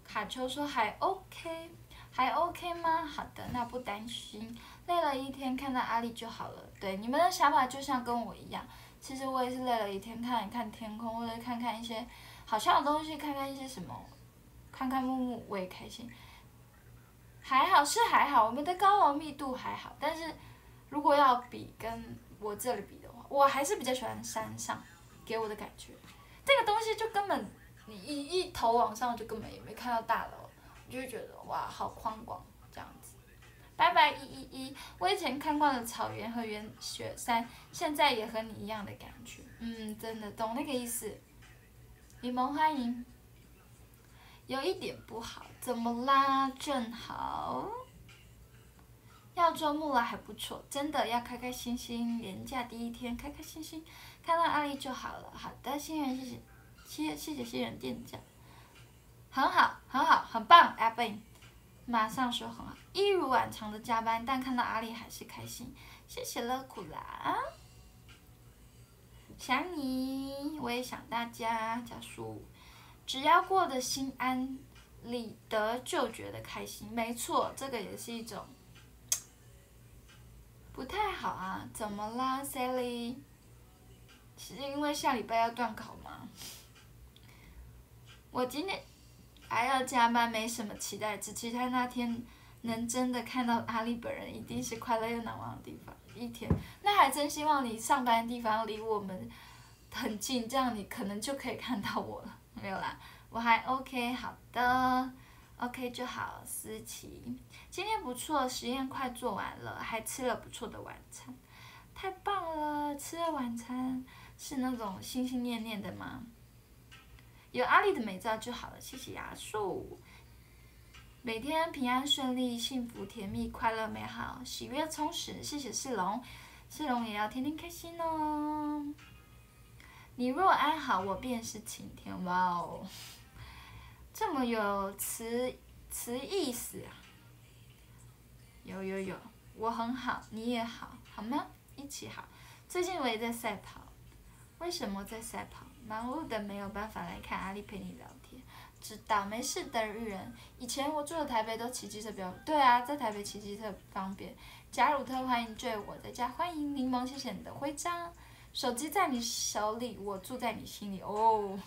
卡丘说还 OK，还 OK 吗？好的，那不担心。累了一天，看到阿丽就好了。对，你们的想法就像跟我一样。其实我也是累了一天，看一看天空，或者看看一些好笑的东西，看看一些什么，看看木木，我也开心。还好是还好，我们的高楼密度还好。但是如果要比跟我这里比的话，我还是比较喜欢山上，给我的感觉。这个东西就根本。你一一头往上，就根本也没看到大楼，你就会觉得哇，好宽广这样子。拜拜一一一，我以前看惯了草原和原雪山，现在也和你一样的感觉。嗯，真的懂那个意思。柠檬欢迎。有一点不好，怎么啦？正好。要周末了，还不错，真的要开开心心，年假第一天，开开心心，看到阿丽就好了。好的，新人谢谢。谢谢谢新人店长，很好很好很棒，阿贝，马上说很好，一如往常的加班，但看到阿丽还是开心，谢谢乐苦啦，想你，我也想大家，家属，只要过得心安理得就觉得开心，没错，这个也是一种，不太好啊，怎么啦，Sally？是因为下礼拜要断考吗？我今天还要加班，没什么期待，只期待那天能真的看到阿丽本人，一定是快乐又难忘的地方。一天，那还真希望你上班的地方离我们很近，这样你可能就可以看到我了。没有啦，我还 OK，好的，OK 就好。思琪，今天不错，实验快做完了，还吃了不错的晚餐，太棒了！吃了晚餐是那种心心念念的吗？有阿丽的美照就好了，谢谢牙树。每天平安顺利、幸福甜蜜、快乐美好、喜悦充实，谢谢世龙，世龙也要天天开心哦。你若安好，我便是晴天。哇哦，这么有词词意思啊！有有有，我很好，你也好，好吗？一起好。最近我也在赛跑，为什么在赛跑？忙碌的没有办法来看阿丽陪你聊天，知道没事的日人。以前我住的台北都骑机车比较，对啊，在台北骑机车方便。加鲁特欢迎追我在家欢迎柠檬，谢谢你的徽章。手机在你手里，我住在你心里哦。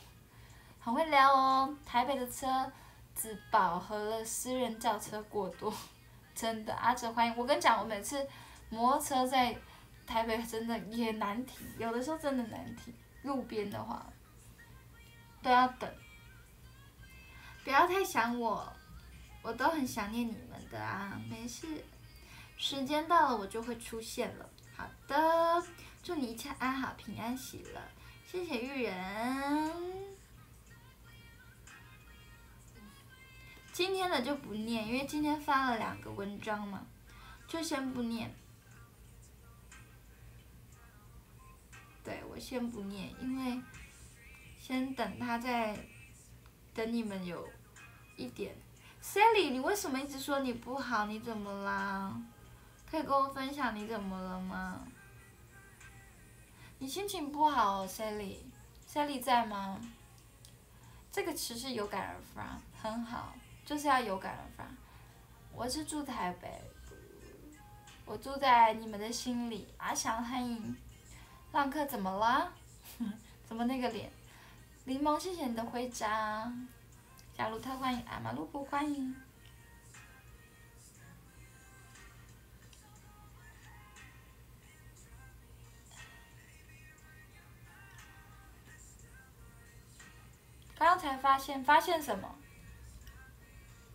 很会聊哦，台北的车子饱和了，私人轿车过多，真的。阿哲欢迎，我跟你讲，我每次摩托车在台北真的也难停，有的时候真的难停。路边的话，都要等。不要太想我，我都很想念你们的啊，没事。时间到了，我就会出现了。好的，祝你一切安好，平安喜乐。谢谢玉人。今天的就不念，因为今天发了两个文章嘛，就先不念。对，我先不念，因为先等他再等你们有一点。Sally，你为什么一直说你不好？你怎么啦？可以跟我分享你怎么了吗？你心情不好，Sally，Sally 在吗？这个词是有感而发，很好。就是要有感而发。我是住台北，我住在你们的心里。阿翔欢迎，浪客怎么了？怎么那个脸？柠檬，谢谢你的徽章。小卢特欢迎，阿马路不欢迎。刚才发现，发现什么？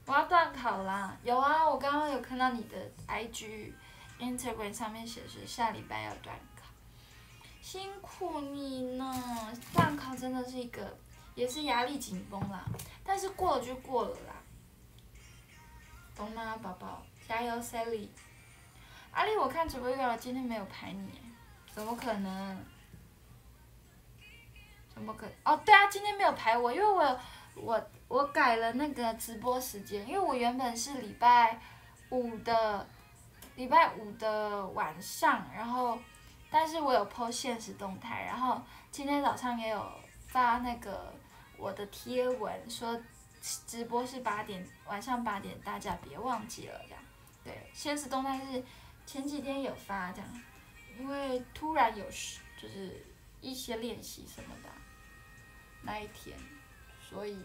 我要断考啦！有啊，我刚刚有看到你的 IG、Instagram 上面写是下礼拜要断考，辛苦你呢！断考真的是一个，也是压力紧绷啦，但是过了就过了啦，懂吗，宝宝？加油，Sally！阿丽，我看直播预告，今天没有排你，怎么可能？怎么可？哦，对啊，今天没有排我，因为我我我改了那个直播时间，因为我原本是礼拜五的礼拜五的晚上，然后但是我有 po 现实动态，然后今天早上也有发那个我的贴文说直播是八点晚上八点，大家别忘记了这样。对，现实动态是前几天有发这样，因为突然有就是一些练习什么的。那一天，所以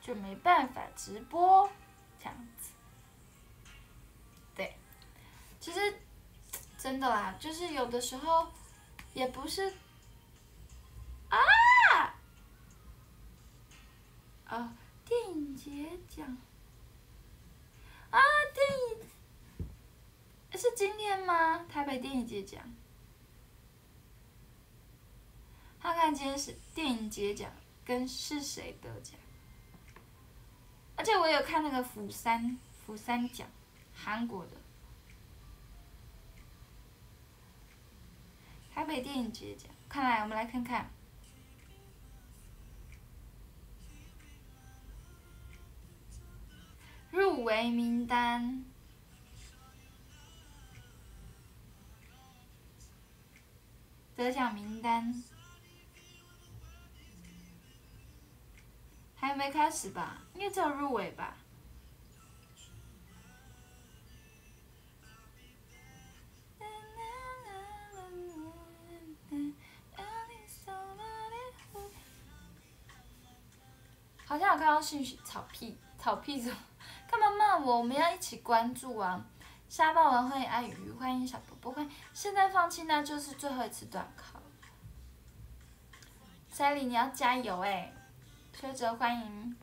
就没办法直播这样子。对，其实真的啦，就是有的时候也不是啊啊，电影节奖啊，电影是今天吗？台北电影节奖。看看今天是电影节奖跟是谁得奖，而且我有看那个釜山釜山奖，韩国的，台北电影节奖。看来我们来看看入围名单，得奖名单。还没开始吧？应该只有入围吧。好像有看到信息，草屁草屁什？干嘛骂我？我们要一起关注啊！沙暴王欢迎阿鱼，欢迎小波波，欢迎。现在放弃那就是最后一次短考。Sally，你要加油哎！崔哲欢迎，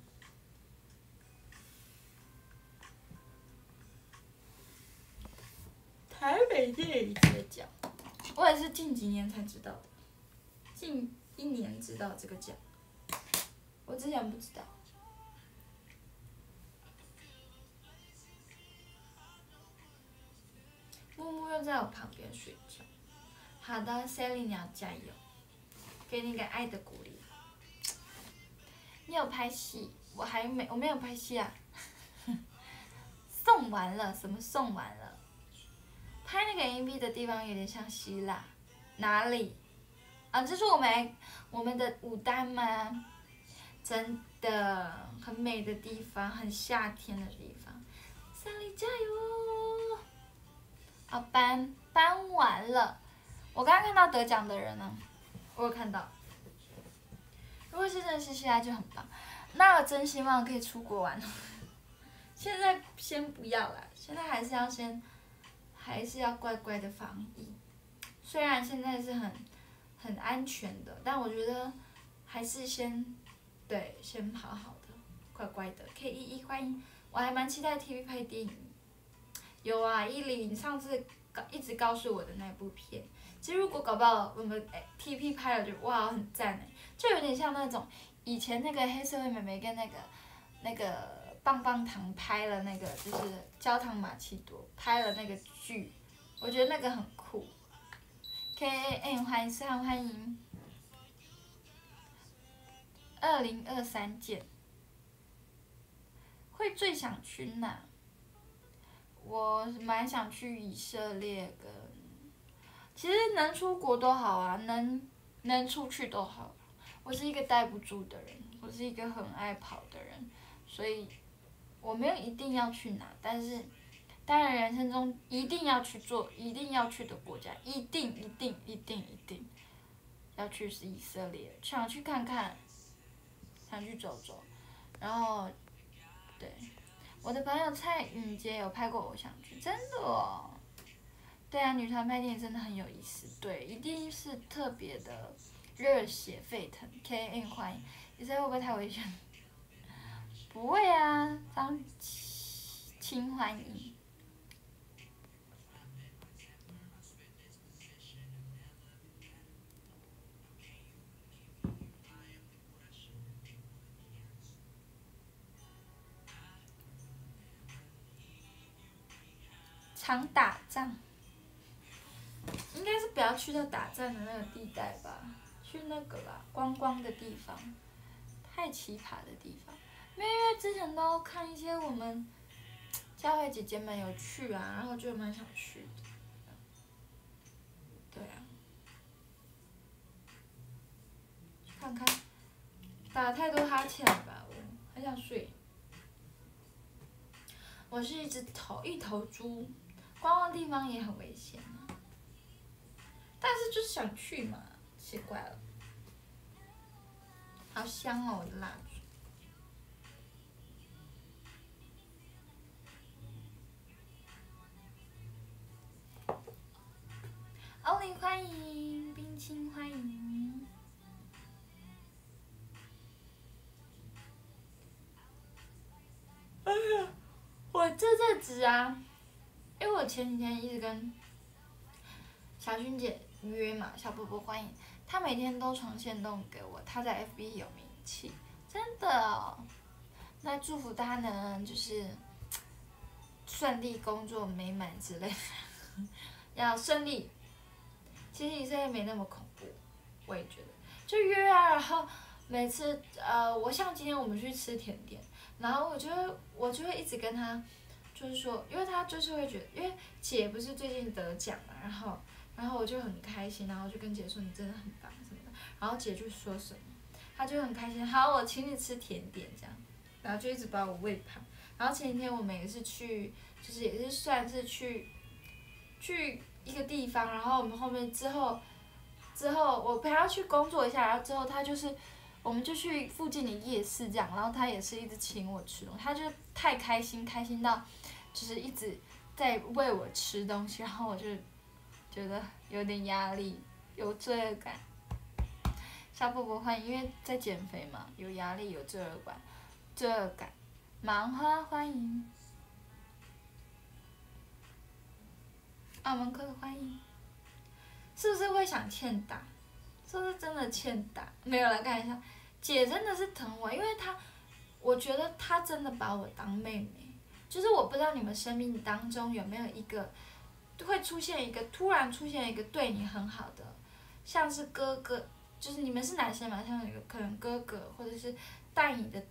台北电影节奖，我也是近几年才知道的，近一年知道这个奖，我之前不知道。木木又在我旁边睡觉，好的，Sally 你要加油，给你个爱的鼓励。你有拍戏，我还没，我没有拍戏啊。送完了，什么送完了？拍那个 MV 的地方有点像希腊，哪里？啊，这是我们我们的舞担吗？真的很美的地方，很夏天的地方。三里加油！啊，搬搬完了。我刚刚看到得奖的人呢，我有看到。如果是认识现在就很棒，那我真希望可以出国玩。现在先不要了，现在还是要先，还是要乖乖的防疫。虽然现在是很很安全的，但我觉得还是先对，先好好的，乖乖的。K 一一欢迎，我还蛮期待 TV 拍电影。有啊，依林上次告一直告诉我的那部片，其实如果搞不好我们 TP 拍了就哇很赞哎。就有点像那种以前那个黑社会美眉跟那个那个棒棒糖拍了那个就是焦糖玛奇朵拍了那个剧，我觉得那个很酷。K A N 欢迎，非常欢迎。二零二三届会最想去哪？我蛮想去以色列跟，其实能出国都好啊，能能出去都好。我是一个待不住的人，我是一个很爱跑的人，所以我没有一定要去哪，但是当然人生中一定要去做、一定要去的国家，一定、一定、一定、一定要去是以色列，想去看看，想去走走，然后对，我的朋友蔡允洁有拍过偶像剧，真的哦。对啊，女团拍电影真的很有意思，对，一定是特别的热血沸腾。K N 欢迎，你这会不会太危险？不会啊，张亲欢迎。常打仗。应该是不要去到打仗的那个地带吧，去那个啦，观光的地方，太奇葩的地方。因为之前都看一些我们 教会姐姐们有去啊，然后就蛮想去的。对啊，看看，打太多哈欠了吧？我很想睡。我是一只头一头猪，观光地方也很危险啊。但是就是想去嘛，奇怪了。好香哦，我的蜡烛。欧林欢迎，冰清欢迎。哎呀，我这阵子啊，因为我前几天一直跟小薰姐。约嘛，小波波欢迎，他每天都传线动给我，他在 FB 有名气，真的。哦那祝福他呢，就是顺利工作美满之类的，要顺利。其实你现在没那么恐怖，我也觉得，就约啊，然后每次呃，我像今天我们去吃甜点，然后我就我就会一直跟他，就是说，因为他就是会觉得，因为姐不是最近得奖嘛，然后。然后我就很开心，然后就跟姐说你真的很，然后姐就说什么，她就很开心，好，我请你吃甜点这样，然后就一直把我喂胖。然后前几天我们也是去，就是也是算是去，去一个地方，然后我们后面之后，之后我陪她去工作一下，然后之后他就是，我们就去附近的夜市这样，然后他也是一直请我吃东西，他就太开心，开心到，就是一直在喂我吃东西，然后我就。觉得有点压力，有罪恶感。小波波欢迎，因为在减肥嘛，有压力，有罪恶感，罪恶感。芒花欢迎，澳门客欢迎。是不是会想欠打？是不是真的欠打？没有了看一下，姐真的是疼我，因为她，我觉得她真的把我当妹妹。就是我不知道你们生命当中有没有一个。会出现一个突然出现一个对你很好的，像是哥哥，就是你们是男生嘛，像有可能哥哥或者是带你的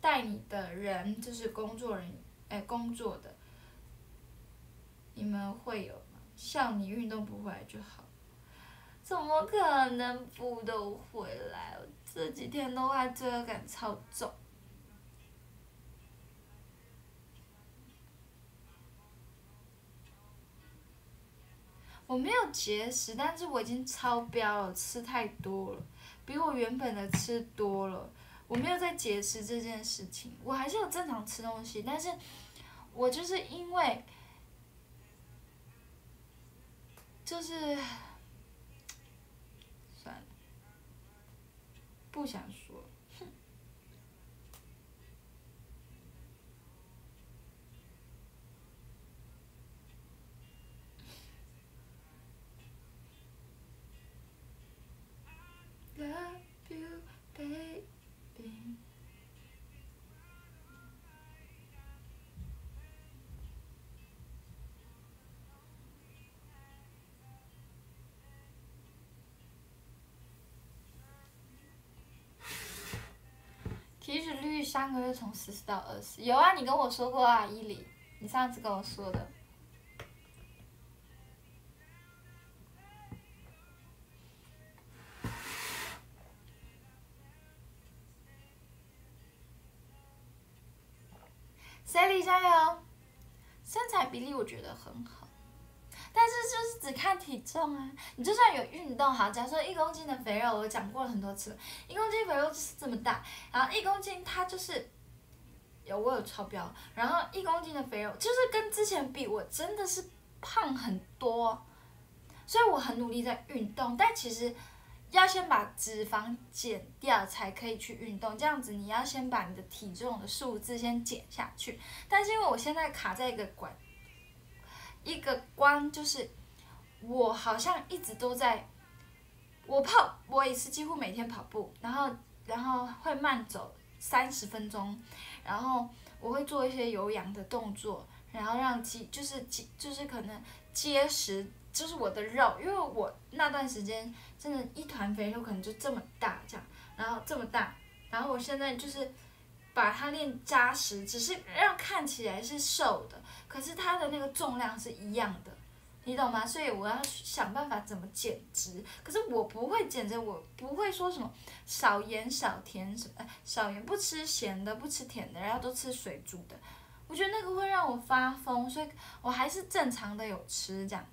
带你的人，就是工作人哎工作的，你们会有吗？像你运动不回来就好，怎么可能不都回来？这几天都还罪恶感超重。我没有节食，但是我已经超标了，吃太多了，比我原本的吃多了。我没有在节食这件事情，我还是有正常吃东西，但是我就是因为，就是 算了，不想说。三个月从十四到二十，有啊，你跟我说过啊，伊犁，你上次跟我说的。，Sally 加油！身材比例我觉得很好，就是只看体重啊。你就算有运动好，假如说一公斤的肥肉，我讲过了很多次，一公斤肥肉就是这么大，然后一公斤它就是有我有超标，然后一公斤的肥肉就是跟之前比，我真的是胖很多，所以我很努力在运动，但其实。要先把脂肪减掉才可以去运动，这样子你要先把你的体重的数字先减下去。但是因为我现在卡在一个关，一个关就是我好像一直都在，我跑，我也是几乎每天跑步，然后然后会慢走三十分钟，然后我会做一些有氧的动作，然后让肌就是肌就是可能结实。就是我的肉，因为我那段时间真的，一团肥肉可能就这么大这样，然后这么大，然后我现在就是把它练扎实，只是让看起来是瘦的，可是它的那个重量是一样的，你懂吗？所以我要想办法怎么减脂，可是我不会减脂，我不会说什么少盐少甜什么，少盐不吃咸的，不吃甜的，然后都吃水煮的，我觉得那个会让我发疯，所以我还是正常的有吃这样。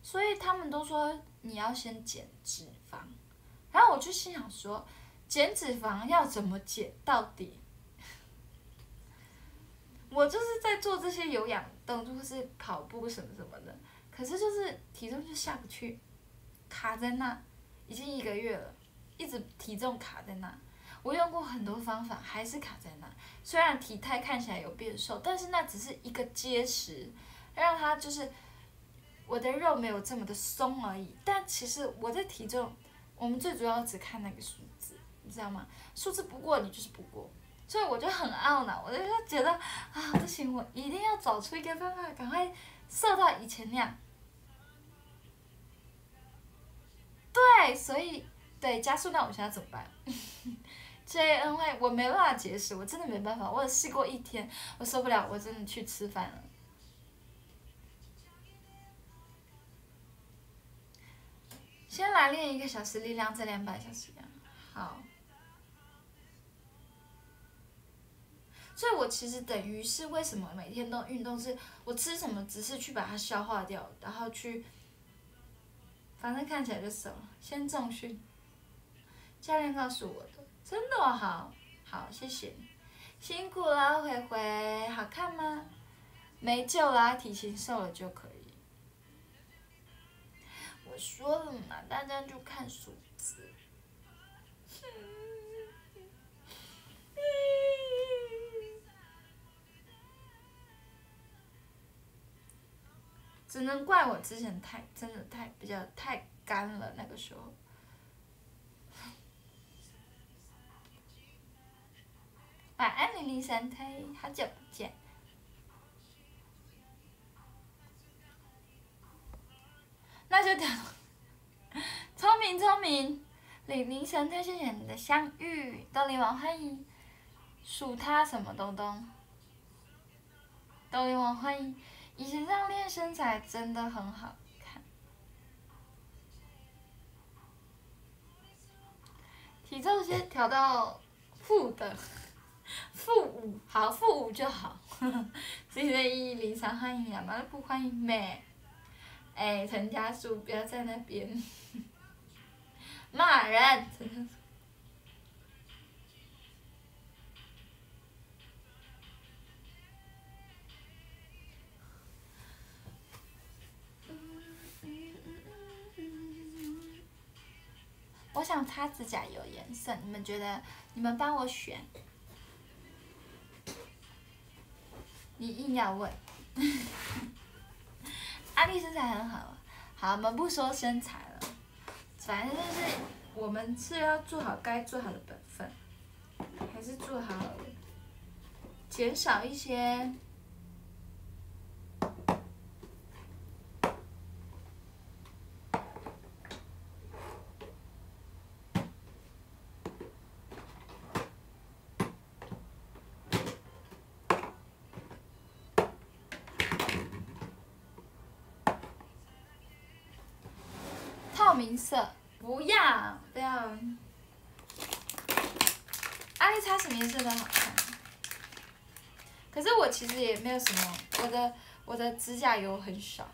所以他们都说你要先减脂肪，然后我就心想说，减脂肪要怎么减到底？我就是在做这些有氧动作，或是跑步什么什么的，可是就是体重就下不去，卡在那，已经一个月了，一直体重卡在那。我用过很多方法，还是卡在那。虽然体态看起来有变瘦，但是那只是一个结实，让它就是。我的肉没有这么的松而已，但其实我的体重，我们最主要只看那个数字，你知道吗？数字不过你就是不过，所以我就很懊恼，我就觉得啊不行，我一定要找出一个方法，赶快瘦到以前那样。对，所以对加速，那我现在怎么办？J N Y，我没办法节食，我真的没办法，我试过一天，我受不了，我真的去吃饭了。先来练一个小时力量，再练半小时量。好。所以我其实等于是为什么每天都运动？是我吃什么，只是去把它消化掉，然后去，反正看起来就瘦了。先重训，教练告诉我的，真的好，好谢谢你，辛苦了，灰灰，好看吗？没救啦，体型瘦了就可以。我说了嘛，大家就看数只能怪我之前太真的太比较太干了那个时候。晚安零零三胎，好久不见。那就等，聪明聪明，零零神特谢谢你的相遇，豆梨王欢迎，数他什么东东，豆梨王欢迎，以前这样练身材真的很好看，体重先调到负的，负五，好负五就好，谢谢一零三欢迎亚麻不欢迎美。哎，陈家树，不要在那边骂人！我想擦指甲油颜色，你们觉得？你们帮我选。你硬要问。阿丽身材很好，好，我们不说身材了，反正就是我们是要做好该做好的本分，还是做好，减少一些。色，不要不要。丽擦什么颜色都好看。可是我其实也没有什么，我的我的指甲油很少。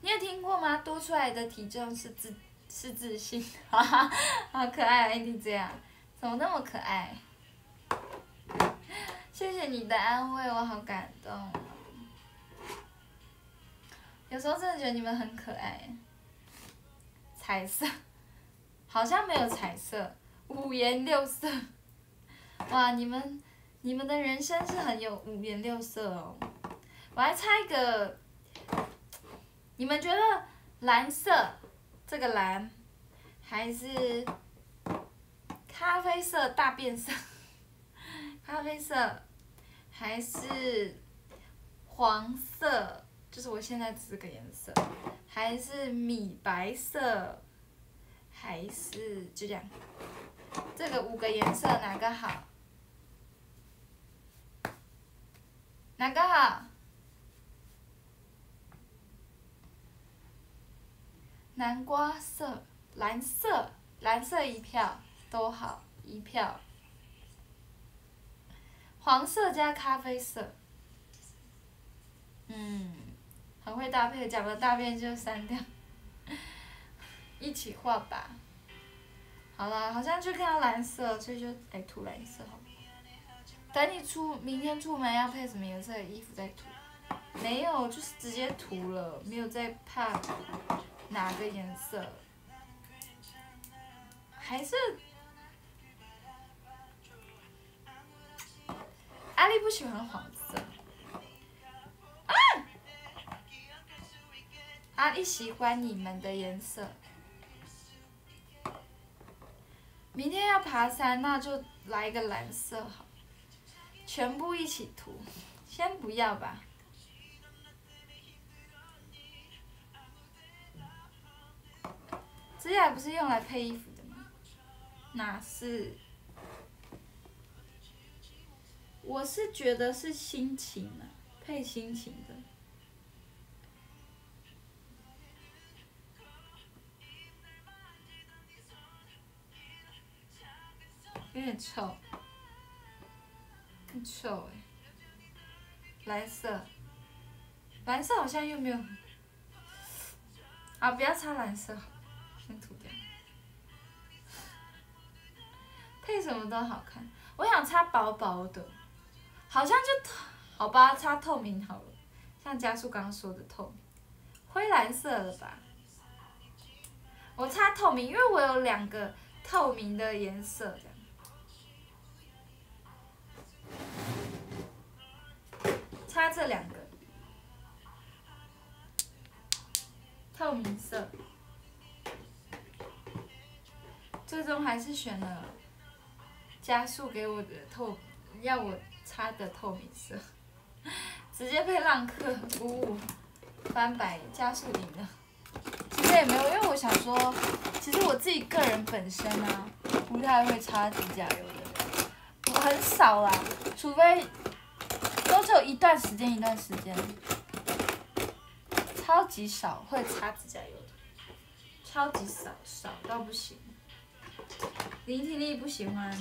你有听过吗？多出来的体重是自是自信，哈哈，好可爱，一定这样，怎么那么可爱？谢谢你的安慰，我好感动。有时候真的觉得你们很可爱。彩色，好像没有彩色，五颜六色。哇，你们你们的人生是很有五颜六色哦。我来猜一个，你们觉得蓝色这个蓝，还是咖啡色大变色？咖啡色，还是黄色？就是我现在这个颜色，还是米白色，还是就这样？这个五个颜色哪个好？哪个好？南瓜色、蓝色、蓝色一票都好，一票。黄色加咖啡色，嗯，很会搭配，讲了大便就删掉，一起画吧。好了，好像就看到蓝色，所以就来涂蓝色好。等你出明天出门要配什么颜色的衣服再涂，没有就是直接涂了，没有再怕哪个颜色，还是阿丽不喜欢黄色，啊，阿姨喜欢你们的颜色，明天要爬山，那就来一个蓝色好。全部一起涂，先不要吧。指甲不是用来配衣服的吗？哪是？我是觉得是心情啊，配心情。有点臭。很丑哎，蓝色，蓝色好像又没有，啊不要擦蓝色，先涂掉。配什么都好看，我想擦薄薄的，好像就，好吧，擦透明好了，像加速刚刚说的透明，灰蓝色了吧？我擦透明，因为我有两个透明的颜色。擦这两个，透明色，最终还是选了加速给我的透，要我擦的透明色，直接被浪客，呜，翻白加速赢了。其实也没有，因为我想说，其实我自己个人本身啊，不太会擦指甲油的，我很少啦，除非。有一段时间，一段时间，超级少会擦指甲油的，超级少，少到不行。林婷丽不喜欢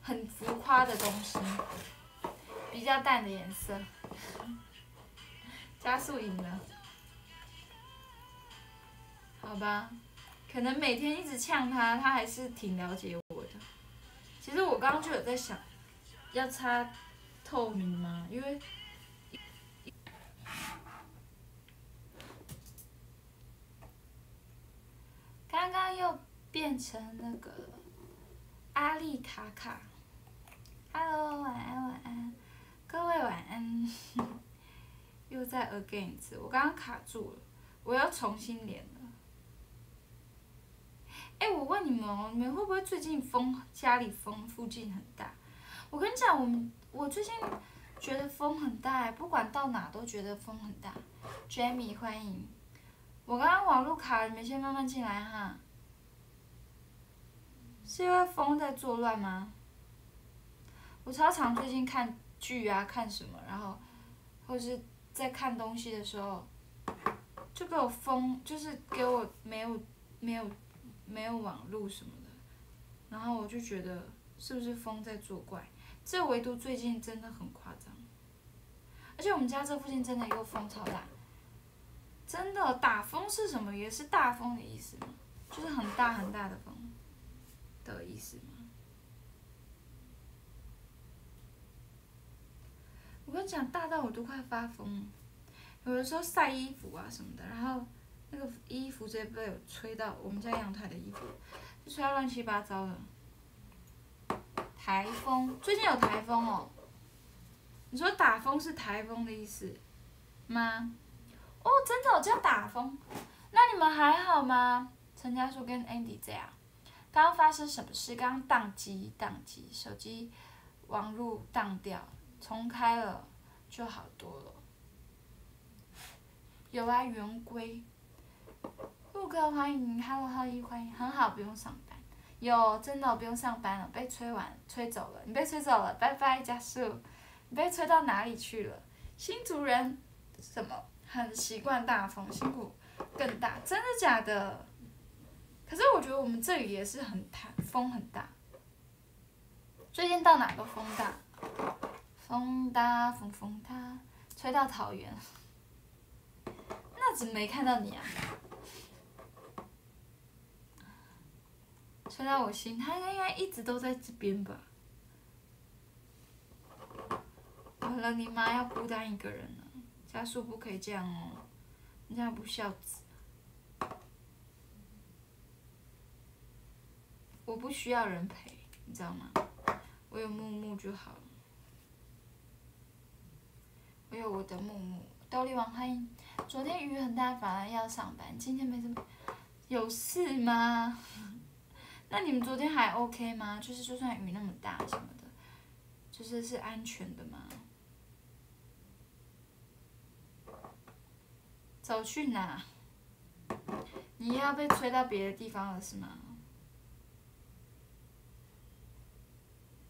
很浮夸的东西，比较淡的颜色。加速赢了，好吧，可能每天一直呛他，他还是挺了解我的。其实我刚刚就有在想，要擦。透明吗？因为刚刚又变成那个阿丽卡卡。Hello，晚安晚安，各位晚安。又在 again 一次，我刚刚卡住了，我要重新连了。哎，我问你们哦，你们会不会最近风家里风附近很大？我跟你讲，我们。我最近觉得风很大，不管到哪都觉得风很大。Jamie，欢迎！我刚刚网络卡了，你们先慢慢进来哈。是因为风在作乱吗？我超常最近看剧啊，看什么，然后或者是在看东西的时候，就给我风，就是给我没有没有没有网络什么的，然后我就觉得是不是风在作怪？这唯独最近真的很夸张，而且我们家这附近真的又风超大，真的打风是什么？也是大风的意思吗？就是很大很大的风的意思吗？我跟你讲，大到我都快发疯了。有的时候晒衣服啊什么的，然后那个衣服直接被我吹到我们家阳台的衣服，就吹到乱七八糟的。台风，最近有台风哦。你说打风是台风的意思吗？哦，真的有叫打风？那你们还好吗？陈家树跟 Andy 这样，刚刚发生什么事？刚刚宕机，宕机，手机网络宕掉，重开了就好多了。有啊，圆规。陆哥欢迎，Hello，欢迎欢迎，很好，不用上班。有，真的不用上班了，被吹完，吹走了，你被吹走了，拜拜，加速。你被吹到哪里去了？新族人，什么？很习惯大风，辛苦更大，真的假的？可是我觉得我们这里也是很大，风很大。最近到哪都风大，风大风风大，吹到桃园。那怎么没看到你啊？吹到我心，他应该一直都在这边吧？完了，你妈要孤单一个人了。家属不可以这样哦，你这样不孝子。我不需要人陪，你知道吗？我有木木就好了。我有我的木木。豆粒王欢迎。昨天雨很大，反而要上班。今天没什么，有事吗？那你们昨天还 OK 吗？就是就算雨那么大什么的，就是是安全的吗？走去哪？你要被吹到别的地方了是吗？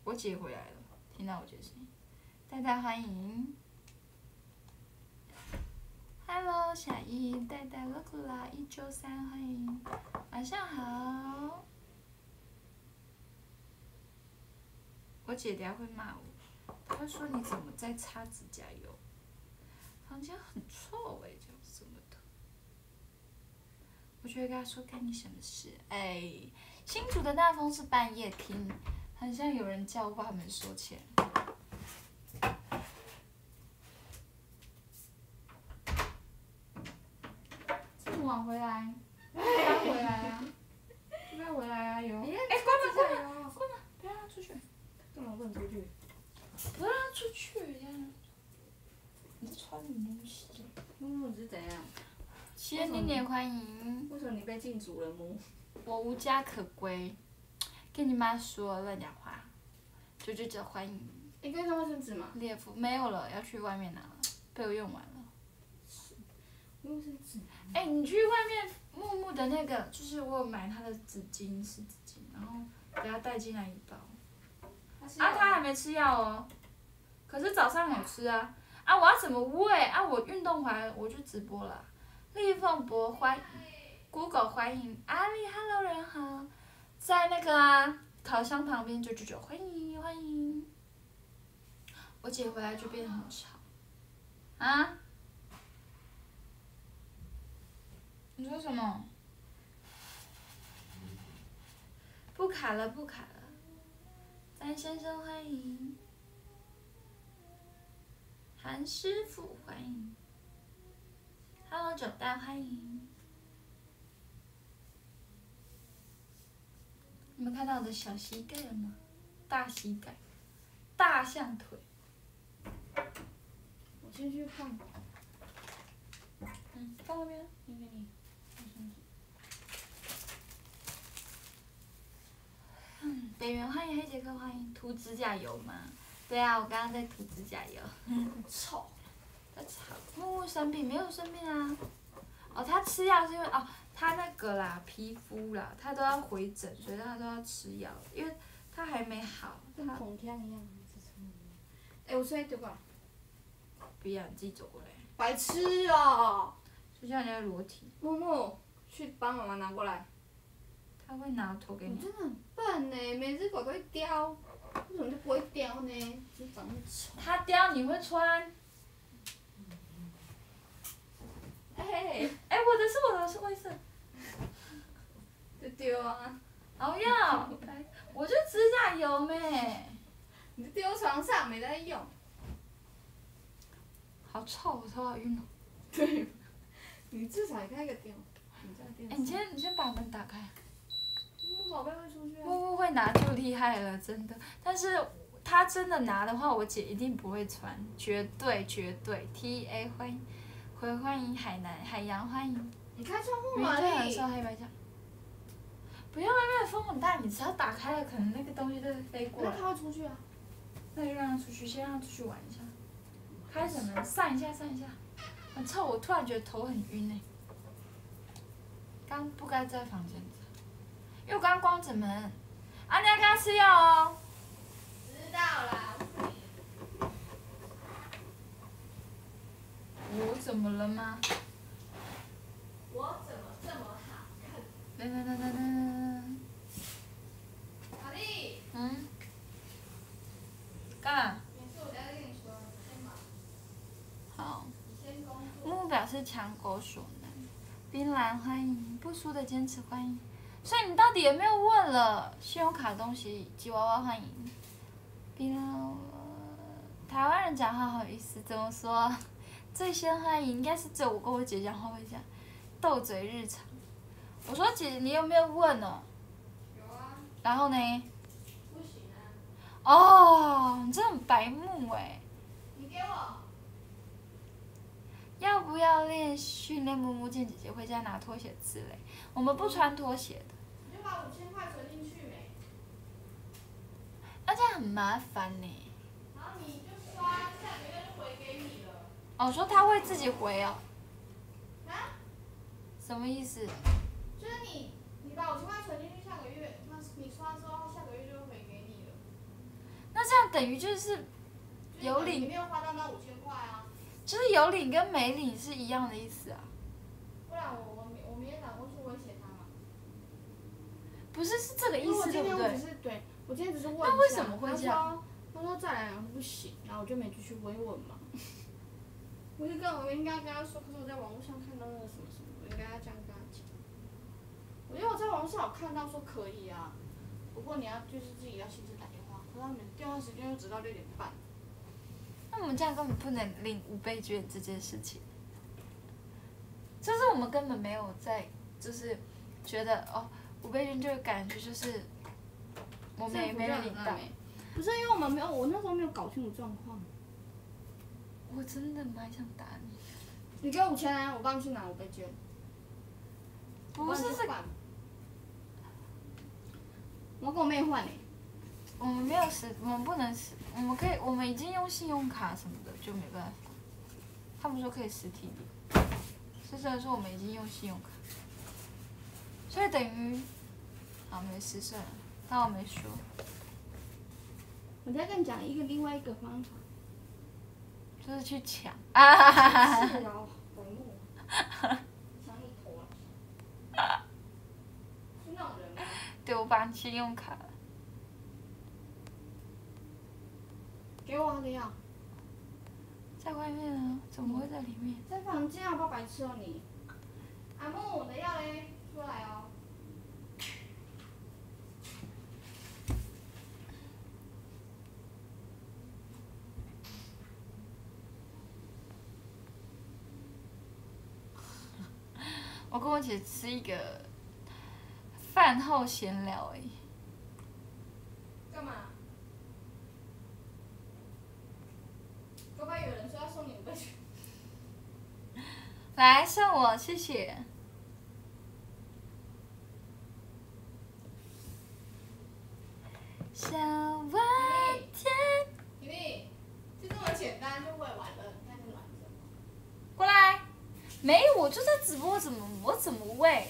我姐回来了，听到我姐声音，大家欢迎。Hello，小一，戴戴乐酷啦，一周三，欢迎，晚上好。我姐等下会骂我，她说你怎么在擦指甲油？房间很臭哎，这样什么的。我就会跟她说干你什么事？哎，新竹的大风是半夜听，很像有人叫我们收钱。晚回来，刚回来啊！刚回来啊！有。哎，关门关门关门！不要让他出去。干嘛不能出去？不让他出去呀！你在穿什么东西？木木你是怎样？谢年年欢迎。为什么你被禁足了木？我无家可归。跟你妈说乱讲话。九九九欢迎。你可以拿卫生纸吗？列夫没有了，要去外面拿了，被我用完了。卫生纸。哎，你去外面木木的那个，就是我有买他的纸巾湿纸巾，然后给他带进来一包。啊，他还没吃药哦，可是早上有吃啊。啊，我要怎么喂？啊，我运动完我就直播了。立凤博欢，Google 欢迎阿里，Hello 人好，在那个啊烤箱旁边九九九，欢迎欢迎。我姐回来就变得很吵，啊？你说什么？不卡了，不卡。张先生欢迎，韩师傅欢迎，Hello 九代欢迎。你们看到我的小膝盖了吗？大膝盖，大象腿。我先去放。嗯，放那边，给你。嗯，北园欢迎黑杰克，欢迎涂指甲油吗？对啊，我刚刚在涂指甲油。臭，在吵。木木生病没有生病啊？哦，他吃药是因为哦，他那个啦，皮肤啦，他都要回诊，所以他都要吃药，因为他还没好。跟孔天一样。哎，我现在过来。不要，你自己走过来。白痴哦！就像人家裸体。木木，去帮妈妈拿过来。他会拿头给你。你真的很笨呢，每只狗都会叼，为什么就不会叼呢？就长得丑。他叼你会穿？哎哎，我的是我的是灰色。就丢啊！哦要，我就指甲油咩。你就丢床上，没在用。好臭，我头好晕哦。对，你至少也开个电，你在电。哎，你先你先把门打开。宝贝会出去啊。木木会拿就厉害了，真的。但是他真的拿的话，我姐一定不会穿，绝对绝对。T A 欢迎，回欢迎海南海洋欢迎。你开窗户嘛，你。受黑白讲。不要外面风很大，你只要打开了，可能那个东西就会飞过来。那他会出去啊？那就让他出去，先让他出去玩一下。开什么？散一下，散一下。很臭，我突然觉得头很晕哎。刚不该在房间因为我刚关着门。啊，你要给他吃药哦。知道啦。我怎么了吗？我怎么这么好看？噔噔噔噔噔。阿丽。嗯。干嘛？好。木木表示强国所能。冰蓝欢迎，不输的坚持欢迎。所以你到底有没有问了？信用卡东西，吉娃娃欢迎。冰蓝，台湾人讲话好意思，怎么说？最先欢迎应该是只有我跟我姐讲话会讲，斗嘴日常。我说姐，你有没有问呢？有啊。然后呢？不行啊。哦，你这很白目哎。你给我。要不要练训练木木见姐姐回家拿拖鞋之类？我们不穿拖鞋的。把五千块存进去没？那这样很麻烦呢。然后你就刷，下个月就回给你了。哦，说他会自己回哦。啊？什么意思？就是你，你把五千块存进去，下个月，那你刷之后，下个月就会回给你了。那这样等于就是有领。你没有花到那五千块啊。就是有领跟没领是一样的意思啊。不然我我我明天打过去威胁他嘛。不是是这个意思对不对？我今天只是对，我今天只是问一下。那为什么会这样？他说再来不行，然后我就没继续问问嘛。我就跟我应该跟他说，可是我在网络上看到那个什么什么，我应该要这样跟他讲。我觉得我在网上有看到说可以啊，不过你要就是自己要亲自打电话，可是他们电话时间又直到六点半。那我们这样根本不能领五倍券这件事情，就是我们根本没有在，就是觉得哦，五倍券就感觉就是我们也没领到。不是因为我们没有，我那时候没有搞清楚状况。我真的蛮想打你。你给我五千啊！我帮你去拿五倍券。不是是。我跟我妹换嘞。我们没有实，我们不能实，我们可以，我们已经用信用卡什么的，就没办法。他们说可以实体领，所以说我们已经用信用卡，所以等于，好没事算了，当我没说。我再跟你讲一个另外一个方法，就是去抢。啊哈哈哈哈哈！抢你头啊！是那种人吗？对，我把信用卡。给我的药，在外面啊？怎么会在里面？在房间啊！不白痴哦你。阿木，我的药嘞，出来哦。我跟我姐吃一个饭后闲聊诶。干嘛？会不会有人说要送你五倍券？来送我，谢谢。小晚天。婷婷，就这么简单就会玩了，你看你？过来。没有，我就在直播，怎么我怎么喂？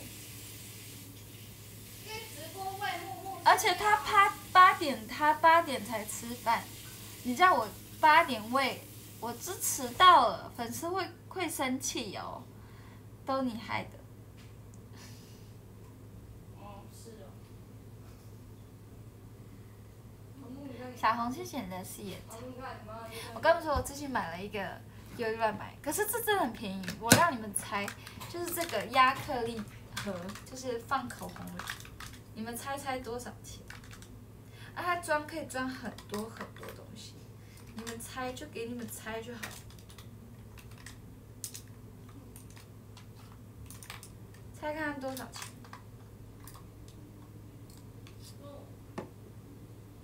因为直播喂木木。而且他八八点，他八点才吃饭，你叫我八点喂。我支持到了，粉丝会会生气哦，都你害的。哦，是哦。小红谢谢你的视野。好你看你妈我跟你们说，我最近买了一个又乱买，可是这真的很便宜。我让你们猜，就是这个亚克力盒，就是放口红的，你们猜猜多少钱？啊，它装可以装很多很多东西，你们猜就给你们猜就好。猜看多少钱？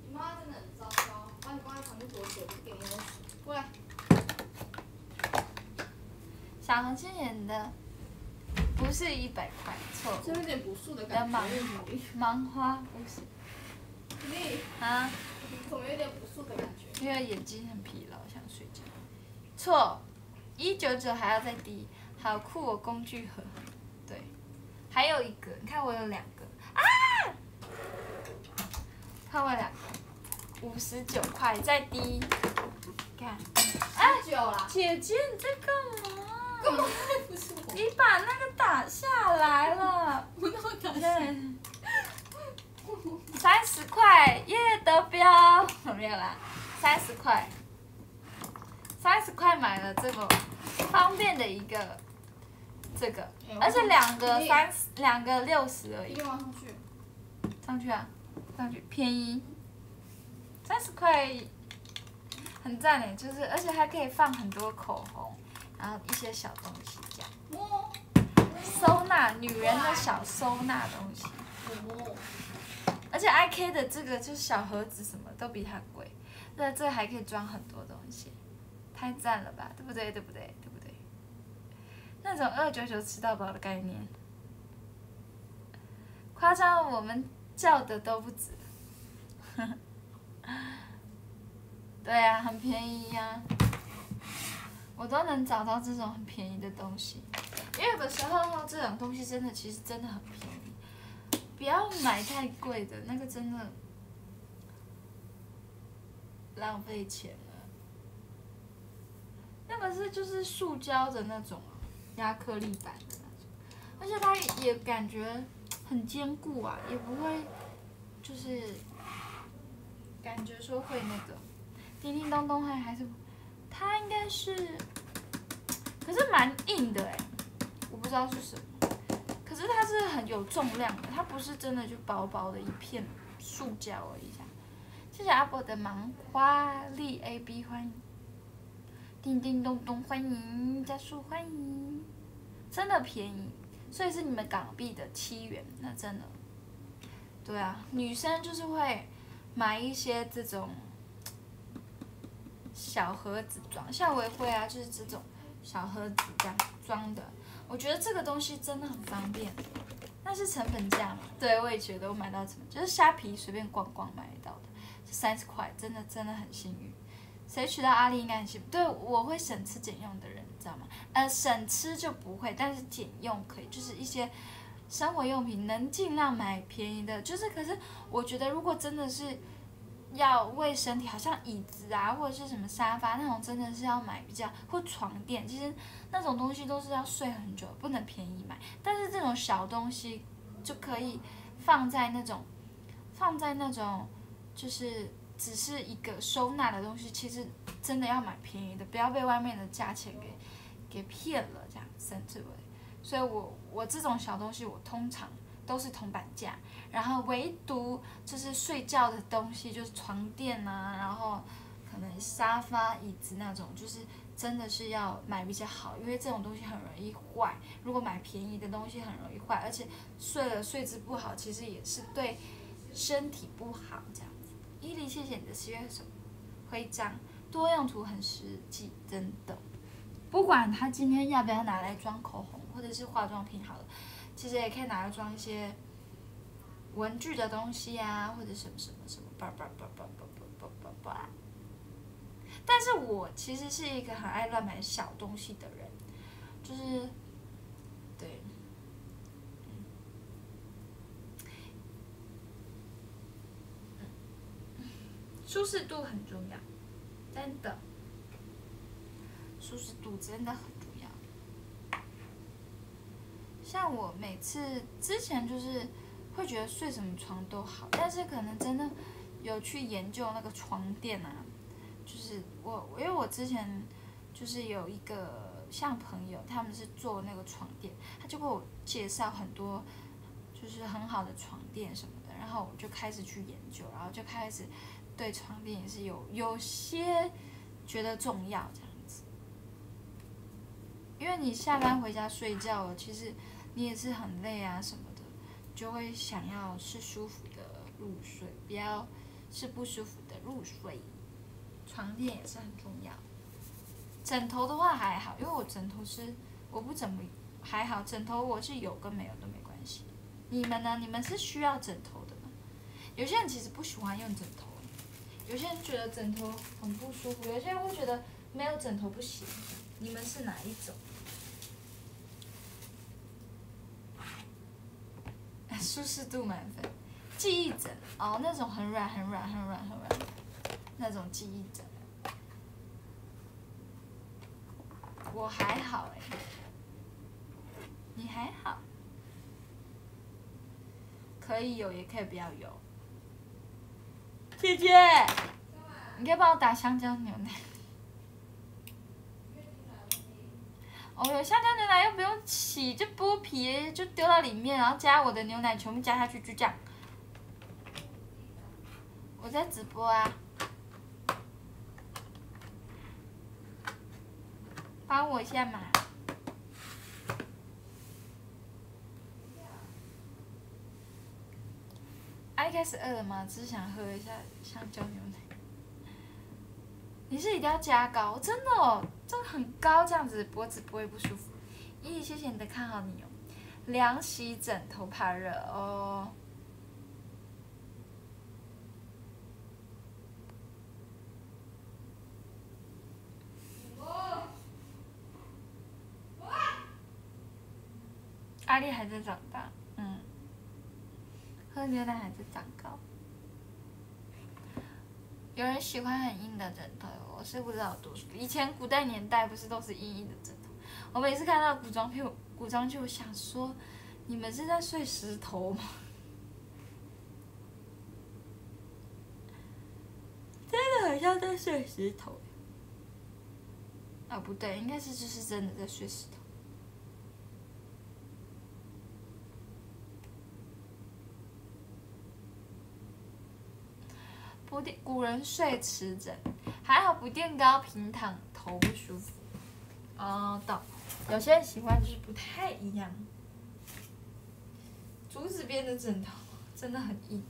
你妈真的很糟糕，把你关在房间多久？不给你钥匙。过来。小红心演的不是一百块，错真有点不素的感觉。的芒你芒花不是你啊。怎么有点不素的感觉？因为眼睛很疲劳，想睡觉。错，一九九还要再低，好酷哦，工具盒。对，还有一个，你看我有两个啊，看我有两个，五十九块再低，看，哎久了。姐姐你在干嘛？干嘛不是我？你把那个打下来了。我那么打对，三十块耶得标，没有啦，三十块，三十块买了这么方便的一个这个，而且两个三十，两个六十而已，一定往上去。上去啊，上去便宜，三十块很赞诶，就是而且还可以放很多口红，然后一些小东西这样，摸。收纳女人的小收纳东西。摸。而且 I K 的这个就是小盒子，什么都比它贵，那这还可以装很多东西，太赞了吧，对不对？对不对？对不对？那种二九九吃到饱的概念，夸张我们叫的都不止。对呀、很便宜呀、我都能找到这种很便宜的东西，因为有的时候这种东西真的其实真的很便宜。不要买太贵的，那个真的浪费钱了。那个是就是塑胶的那种亚克力板的那种，而且它也感觉很坚固啊，也不会就是感觉说会那个叮叮咚咚还还是它应该是，可是蛮硬的哎、我不知道是什么。可是它是很有重量的，它不是真的就薄薄的一片塑胶而已。谢谢阿伯的芒花丽 A B 欢迎，叮叮咚咚欢迎，加速欢迎，真的便宜，所以是你们港币的七元，那真的，对啊，女生就是会买一些这种小盒子装，像我也会啊，就是这种小盒子这样装的。我觉得这个东西真的很方便，那是成本价嘛？对，我也觉得我买到成本就是虾皮随便逛逛买得到的，三十块，真的真的很幸运。谁娶到阿丽应该很幸福。对，我会省吃俭用的人，你知道吗？呃，省吃就不会，但是俭用可以，就是一些生活用品能尽量买便宜的。就是，可是我觉得如果真的是要为身体，好像椅子啊或者是什么沙发那种，真的是要买比较或床垫，其实那种东西都是要睡很久，不能便宜买。但是这种小东西就可以放在那种放在那种就是只是一个收纳的东西，其实真的要买便宜的，不要被外面的价钱给给骗了，这样甚至为。所以我我这种小东西，我通常都是铜板价，然后唯独就是睡觉的东西，就是床垫啊，然后可能沙发、椅子那种，就是真的是要买比较好，因为这种东西很容易坏。如果买便宜的东西很容易坏，而且睡了睡姿不好，其实也是对身体不好这样子。伊犁，谢谢你的十月手徽章，多用途很实际，真的。不管他今天要不要拿来装口红或者是化妆品好了，其实也可以拿来装一些文具的东西啊，或者什么什么什么叭叭叭叭叭叭叭叭叭。但是我其实是一个很爱乱买小东西的人，就是对，舒适度很重要，真的，舒适度真的很重要。像我每次之前就是会觉得睡什么床都好，但是可能真的有去研究那个床垫啊，就是我因为我之前就是有一个像朋友，他们是做那个床垫，他就给我介绍很多就是很好的床垫什么的，然后我就开始去研究，然后就开始对床垫也是有有些觉得重要这样子，因为你下班回家睡觉了，其实你也是很累啊什么，就会想要是舒服的入睡，不要是不舒服的入睡。床垫也是很重要。枕头的话还好，因为我枕头是我不怎么还好，枕头我是有跟没有都没关系。你们呢？你们是需要枕头的吗？有些人其实不喜欢用枕头，有些人觉得枕头很不舒服，有些人会觉得没有枕头不行。你们是哪一种？舒适度满分，记忆枕哦，那种很软很软很软很软，那种记忆枕。我还好哎，你还好，可以有也可以不要有。姐姐，你可以帮我打香蕉牛奶。哦哟，香蕉牛奶又不用洗，就剥皮就丢到里面，然后加我的牛奶全部加下去，就这样。我在直播啊。帮我一下嘛！啊，开始饿了吗？只是想喝一下香蕉牛奶。你是一定要加高，真的哦，就很高，这样子脖子不会不舒服。咦，谢谢你的看好你哦。凉席枕头怕热哦。阿丽还在长大，嗯，喝牛奶还在长高。有人喜欢很硬的枕头，我是不知道有多舒服。以前古代年代不是都是硬硬的枕头？我每次看到古装片，古装剧，我想说，你们是在睡石头吗？真的很像在睡石头。啊，不对，应该是就是真的在睡石头。不垫，古人睡迟枕，还好不垫高，平躺头不舒服。哦，懂。有些人喜欢就是不太一样。竹子编的枕头真的很硬，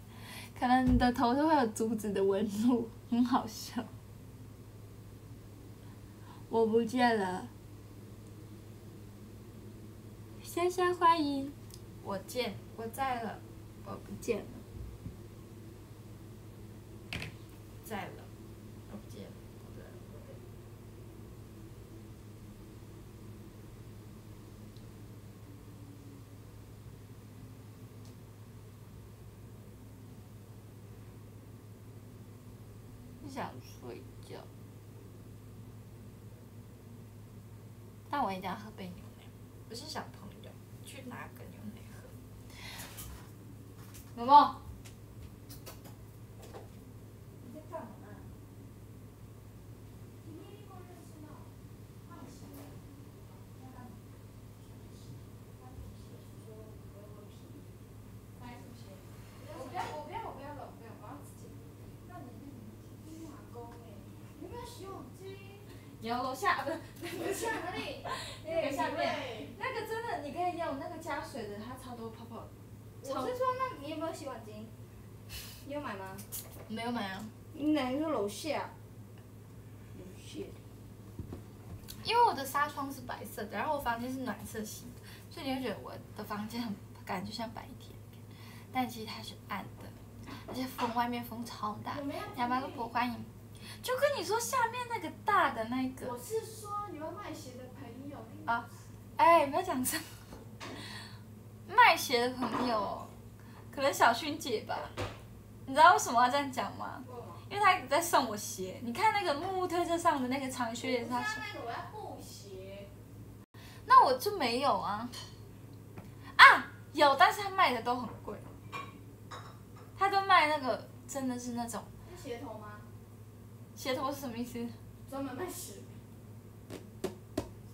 可能你的头都会有竹子的纹路，很好笑。我不见了，香香欢迎，我见，我在了，我不见了。在了，不见了，想睡觉，但我一定要喝杯牛奶。不是小朋友，去拿个牛奶喝。毛毛。有楼下不是？楼下哪里？那个 下面，那个真的你可以用那个加水的，它超多泡泡。我是说，那你有没有洗碗巾？你有买吗？没有买啊。你哪个说楼下？楼下。因为我的纱窗是白色的，然后我房间是暖色系的，所以你会觉得我的房间很感觉像白天，但其实它是暗的，而且风外面风超大。你要不要个婆欢迎。就跟你说下面那个大的那个。我是说你们卖鞋的朋友。啊，哎，不要讲这。卖鞋的朋友，可能小薰姐吧？你知道为什么要这样讲吗？因为他在送我鞋。你看那个木木推车上的那个长靴也是他送。那个我要布鞋。那我就没有啊。啊，有，但是他卖的都很贵。他都卖那个真的是那种是鞋头吗？鞋头是什么意思？专门卖屎。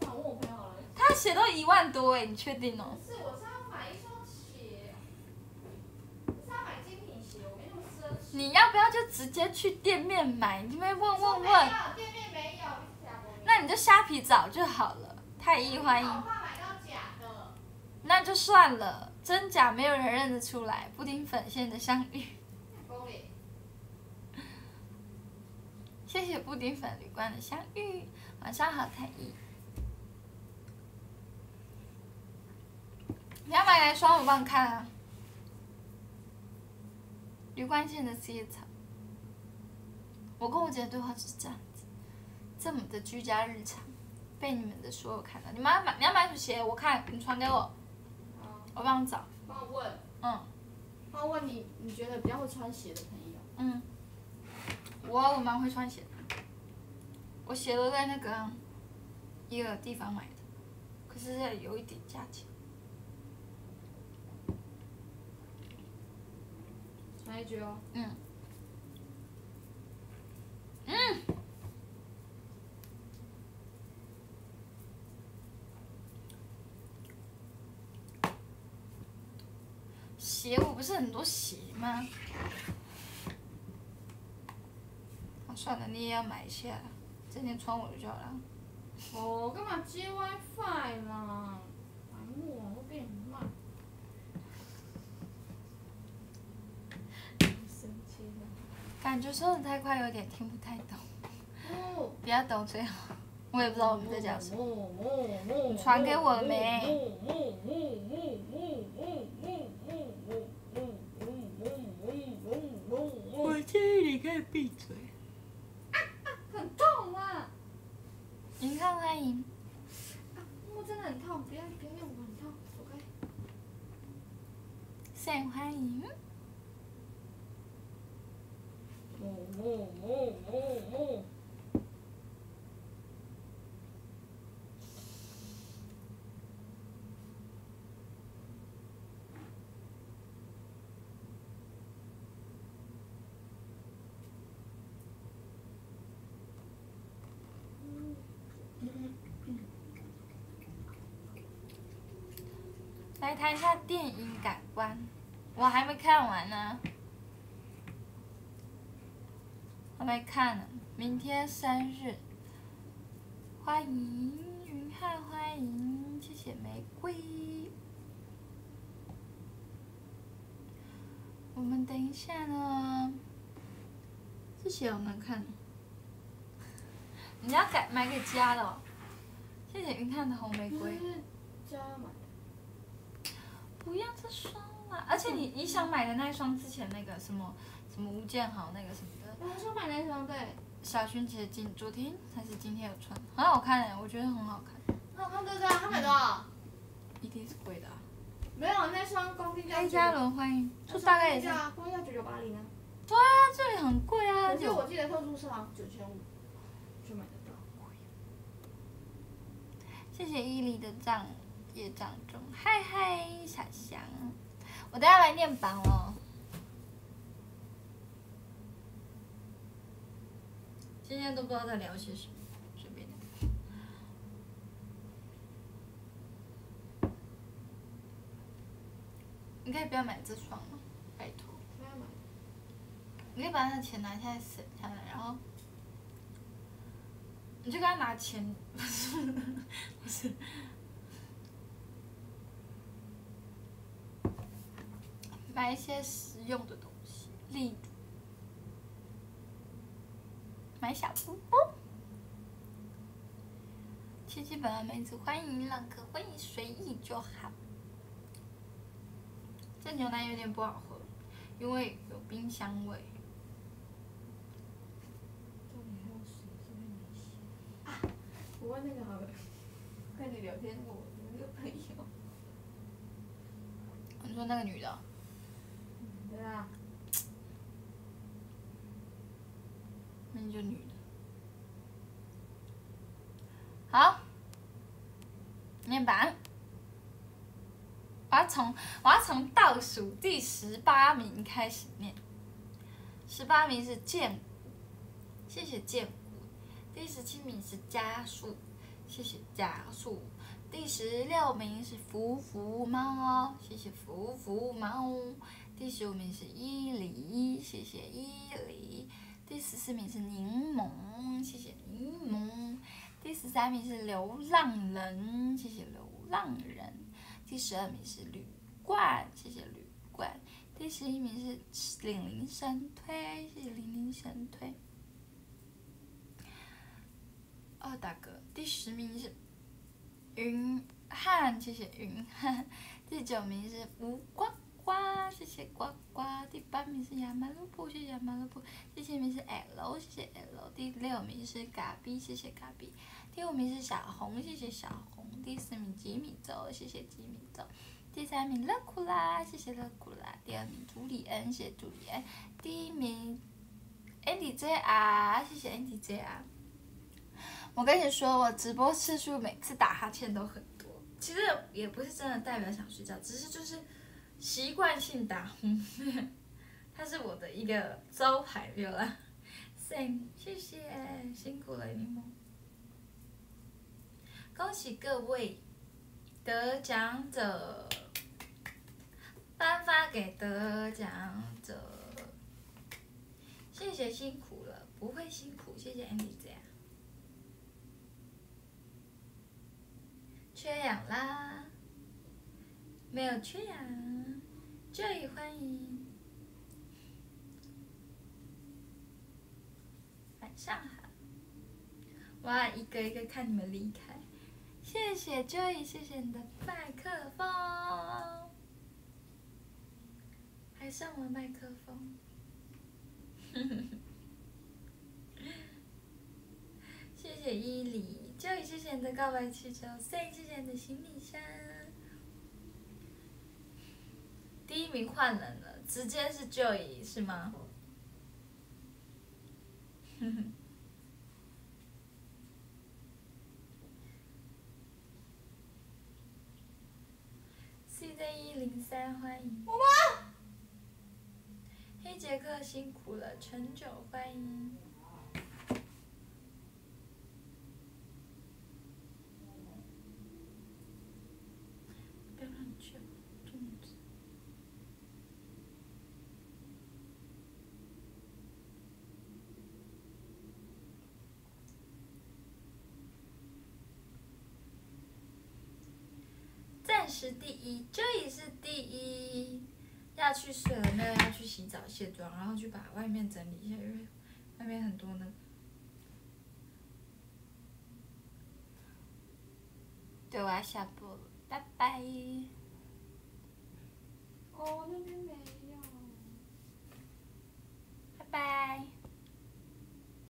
算了，我问我朋友了。他鞋都一万多哎，你确定哦？是，我是要买一双鞋，我是要买精品鞋，我没那么奢侈。你要不要就直接去店面买？你这边问问没问，店面没有，那你就虾皮找就好了。太易欢迎，我怕买到假的。那就算了，真假没有人认得出来。布丁粉线的相遇，公里。谢谢布丁粉旅馆的相遇，晚上好，太一。你要买哪一双？我帮你看啊。旅馆线的 C 草，我跟我姐的对话就是这样子，这么的居家日常，被你们的所有看到。你们要买，你要买什么鞋？我看，你传给我，好，我帮你找。帮我问，嗯帮我问你，你觉得比较会穿鞋的朋友，嗯，我我蛮会穿鞋的，我鞋都在那个一个地方买的，可是这里有一点价钱。来一句哦？嗯。鞋我不是很多鞋吗？啊，算了，你也要买一下，今天穿我的就好了。哦，干嘛接 WiFi 啦？白目啊，会变很慢。生气了。感觉说的太快，有点听不太懂，哦。比较懂最好。我也不知道我们在讲什么。么你传给我了没？我建议你可以闭嘴。很痛啊！你看欢迎，摸真的很痛，不要不要用我，很痛，走开。善欢迎。么么么么么。来谈一下电影感官，我还没看完呢，还没看呢。明天生日，欢迎云汉，欢迎，谢谢玫瑰。我们等一下呢，这些好难看。你要改买给家的哦，谢谢云汉的红玫瑰。加买。不要这双了，而且你你想买的那一双之前那个什么什么吴建豪那个什么的，我还想买那双，对。小薰姐今昨天还是今天有穿，很好看哎，我觉得很好看。很好看对对啊，他买多少？一定是贵的、啊。没有，那双高定价。黑加仑欢迎，就大概也是。光定价九九八零啊。对啊，这里很贵啊。可是我记得特殊是好像九千五，就买得到。谢谢伊利的账业障中，嗨嗨小翔，我等下来念榜哦。今天都不知道在聊些什么，随便聊。你可以不要买这双吗？拜托。不要买。你可以把那钱拿下来省下来，然后你就跟他拿钱，不是不是。买一些实用的东西，例如买小布布。七七本来妹子欢迎浪客，欢迎随意就好。这牛奶有点不好喝，因为有冰箱味。我问那个好了，跟你聊天过的那个朋友。你说那个女的？那你就女的。好，念版。我要从我要从倒数第十八名开始念。十八名是剑，谢谢剑。第十七名是加速，谢谢加速。第十六名是福福猫，谢谢福福猫。第十五名是伊犁，谢谢伊犁。第十四名是柠檬，谢谢柠檬。第十三名是流浪人，谢谢流浪人。第十二名是旅馆，谢谢旅馆。第十一名是零零神推，谢谢零零神推。哦，大哥，第十名是云汉，谢谢云汉。第九名是吴光呱，谢谢呱呱。第八名是亚麻萝卜，谢谢亚麻萝卜。第七名是 L，谢谢 L。第六名是嘎比，谢谢嘎比。第五名是小红，谢谢小红。第四名吉米周，谢谢吉米周。第三名乐库拉，谢谢乐库拉。第二名朱莉恩，谢谢朱莉恩。第一名 Andy J R，谢谢 Andy J R。我跟你说，我直播次数每次打哈欠都很多，其实也不是真的代表想睡觉，只是就是习惯性打呼，它是我的一个招牌，有了。Thank，谢谢，辛苦了柠檬。恭喜各位得奖者，颁发给得奖者。谢谢辛苦了，不会辛苦，谢谢 Andy 这样。缺氧啦，没有缺氧，这里欢迎，晚上好。哇，一个一个看你们离开，谢谢 Joy，谢谢你的麦克风，还上我麦克风，谢谢伊犁。Joy，谢谢你的告白气球，Say，谢谢你的行李箱。第一名换人了，直接是 Joy 是吗？哼哼。CZ 一零三欢迎。我妈。黑杰克辛苦了，陈九欢迎。是第一，这里是第一。要去睡了，那要去洗澡、卸妆，然后去把外面整理一下，因为外面很多呢。对，我要下播了，拜拜。哦，那边没有。拜拜。